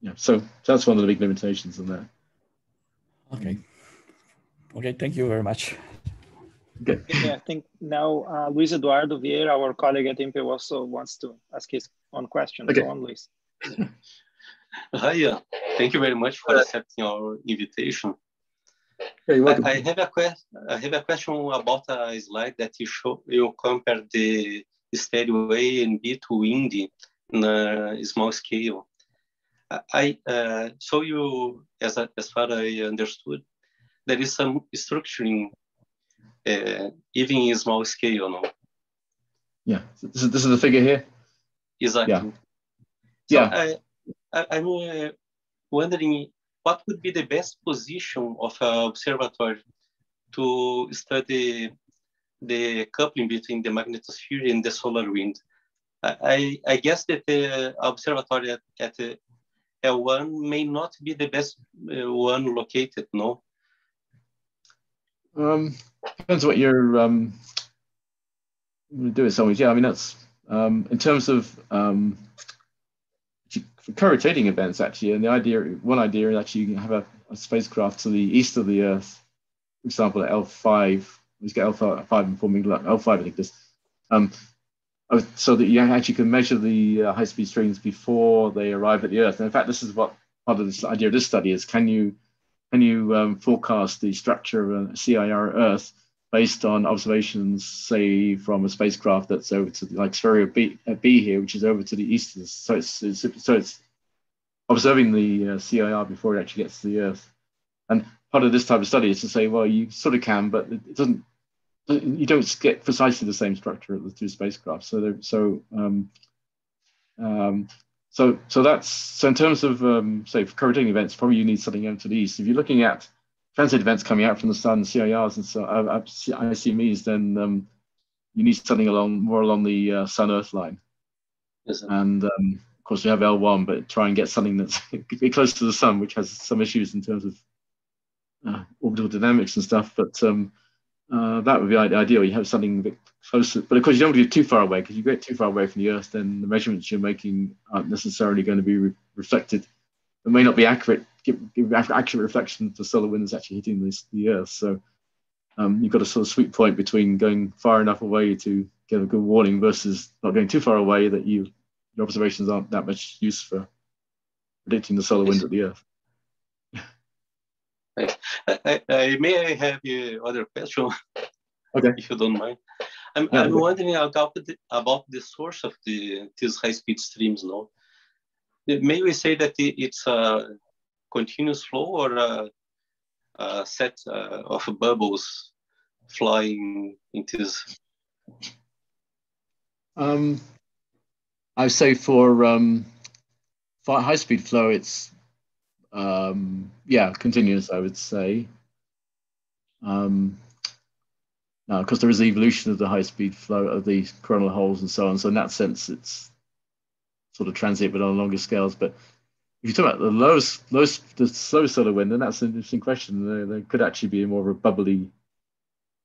yeah. So that's one of the big limitations in that. Okay. Okay. Thank you very much. Okay. Yeah, I think now uh, Luis Eduardo Vieira, our colleague at INPE, also wants to ask his own question. Okay. Go on, Luis. Hi, uh, thank you very much for accepting our invitation. Hey, I, I, have a question. I have a question about a slide that you show. You compare the STEREO A and B to windy in a small scale. I uh, so you, as as far as I understood, there is some structuring uh, even in small scale, no? Yeah, this is, this is the figure here. Exactly. Yeah. So yeah. I, I, am uh, wondering what would be the best position of an observatory to study the coupling between the magnetosphere and the solar wind. I, I guess that the observatory at, at L1 may not be the best uh, one located, no? Um, depends what you're um, doing. So yeah, I mean that's um, in terms of um, co-rotating events actually, and the idea, one idea is actually you can have a, a spacecraft to the east of the Earth, for example, at L5. Let's get L5 informing L5, I think this. Um, oh, so that you actually can measure the uh, high-speed streams before they arrive at the Earth. And in fact, this is what part of this idea of this study is: can you can you um, forecast the structure of a CIR Earth based on observations, say, from a spacecraft that's over to the, like STEREO B, uh, B here, which is over to the east. So it's, it's so it's observing the uh, CIR before it actually gets to the Earth. And part of this type of study is to say, well, you sort of can, but it doesn't. You don't get precisely the same structure of the two spacecraft. So, so um, um, so, so that's so in terms of um, say for co-rotating events, probably you need something out to the east. If you're looking at transit events coming out from the sun, CIRs and so uh, uh ICMEs, then um, you need something along more along the uh, Sun Earth line. Yes, and um, of course, we have L1, but try and get something that's close to the sun, which has some issues in terms of uh, orbital dynamics and stuff. But um, uh, that would be ideal. You have something a but of course you don't want to get too far away because you get too far away from the Earth, then the measurements you're making aren't necessarily going to be re- reflected. It may not be accurate, give, give accurate reflection for solar wind that's actually hitting this, the Earth. So um, you've got a sort of sweet point between going far enough away to get a good warning versus not going too far away that you your observations aren't that much use for predicting the solar wind at the Earth. I, I, may I have other question? Okay. If you don't mind. I'm, yeah, I'm wondering about the, about the source of the these high-speed streams. No, may we say that it's a continuous flow or a, a set uh, of bubbles flying into this? Um, I say for um, for high-speed flow, it's um, yeah, continuous, I would say. Um, because there is evolution of the high-speed flow of the coronal holes and so on. So in that sense, it's sort of transient, but on longer scales. But if you talk about the lowest, lowest, the slow solar wind, then that's an interesting question. There, there could actually be more of a bubbly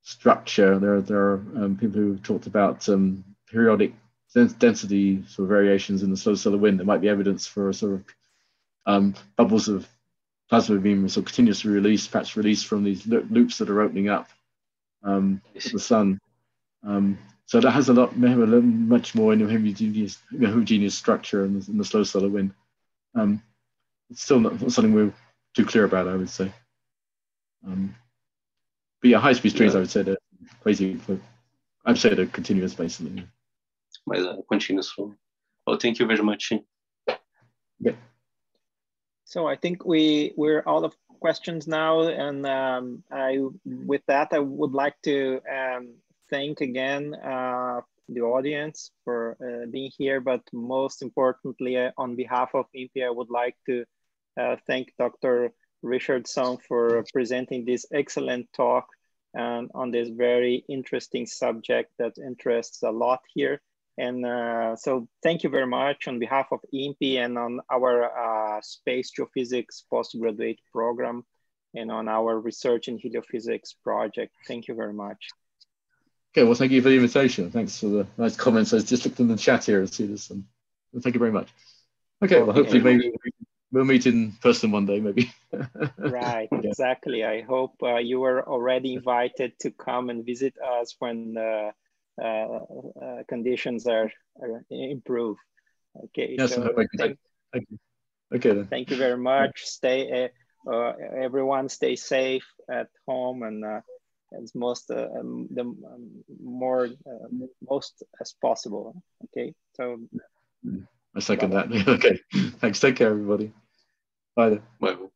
structure. There, there are um, people who have talked about um, periodic density sort of variations in the slow solar wind. There might be evidence for sort of um, bubbles of plasma being sort of continuously released, perhaps released from these loops that are opening up um, the sun. Um, so that has a lot, may have a little, much more in a homogeneous, homogeneous structure in the, in the, slow solar wind. Um, it's still not, not, something we're too clear about, I would say. Um, but yeah, high speed streams, yeah. I would say they're crazy. For, I'd say they're continuous, basically. Mas uh, continuous flow. Well, thank you very much. Yeah. So I think we we're out of questions now, and um, I with that I would like to um, thank again uh, the audience for uh, being here, but most importantly, uh, on behalf of INPE, I would like to uh, thank Dr. Richardson for presenting this excellent talk and on this very interesting subject that interests a lot here. And uh, so thank you very much on behalf of INPE and on our uh, Space Geophysics postgraduate program and on our research in heliophysics project. Thank you very much. Okay, well, thank you for the invitation. Thanks for the nice comments. I just looked in the chat here and see this. And thank you very much. Okay, well, hopefully maybe we'll meet in person one day, maybe. right, yeah. exactly. I hope uh, you were already invited to come and visit us when conditions are, are improved. Okay. Yes, so thank, thank, you. Okay. Then. Thank you very much. Stay, uh, uh, everyone, stay safe at home and as most um, the um, more most as possible. Okay. So. I second bye -bye. that. okay. Thanks. Take care, everybody. Bye. Then. Bye.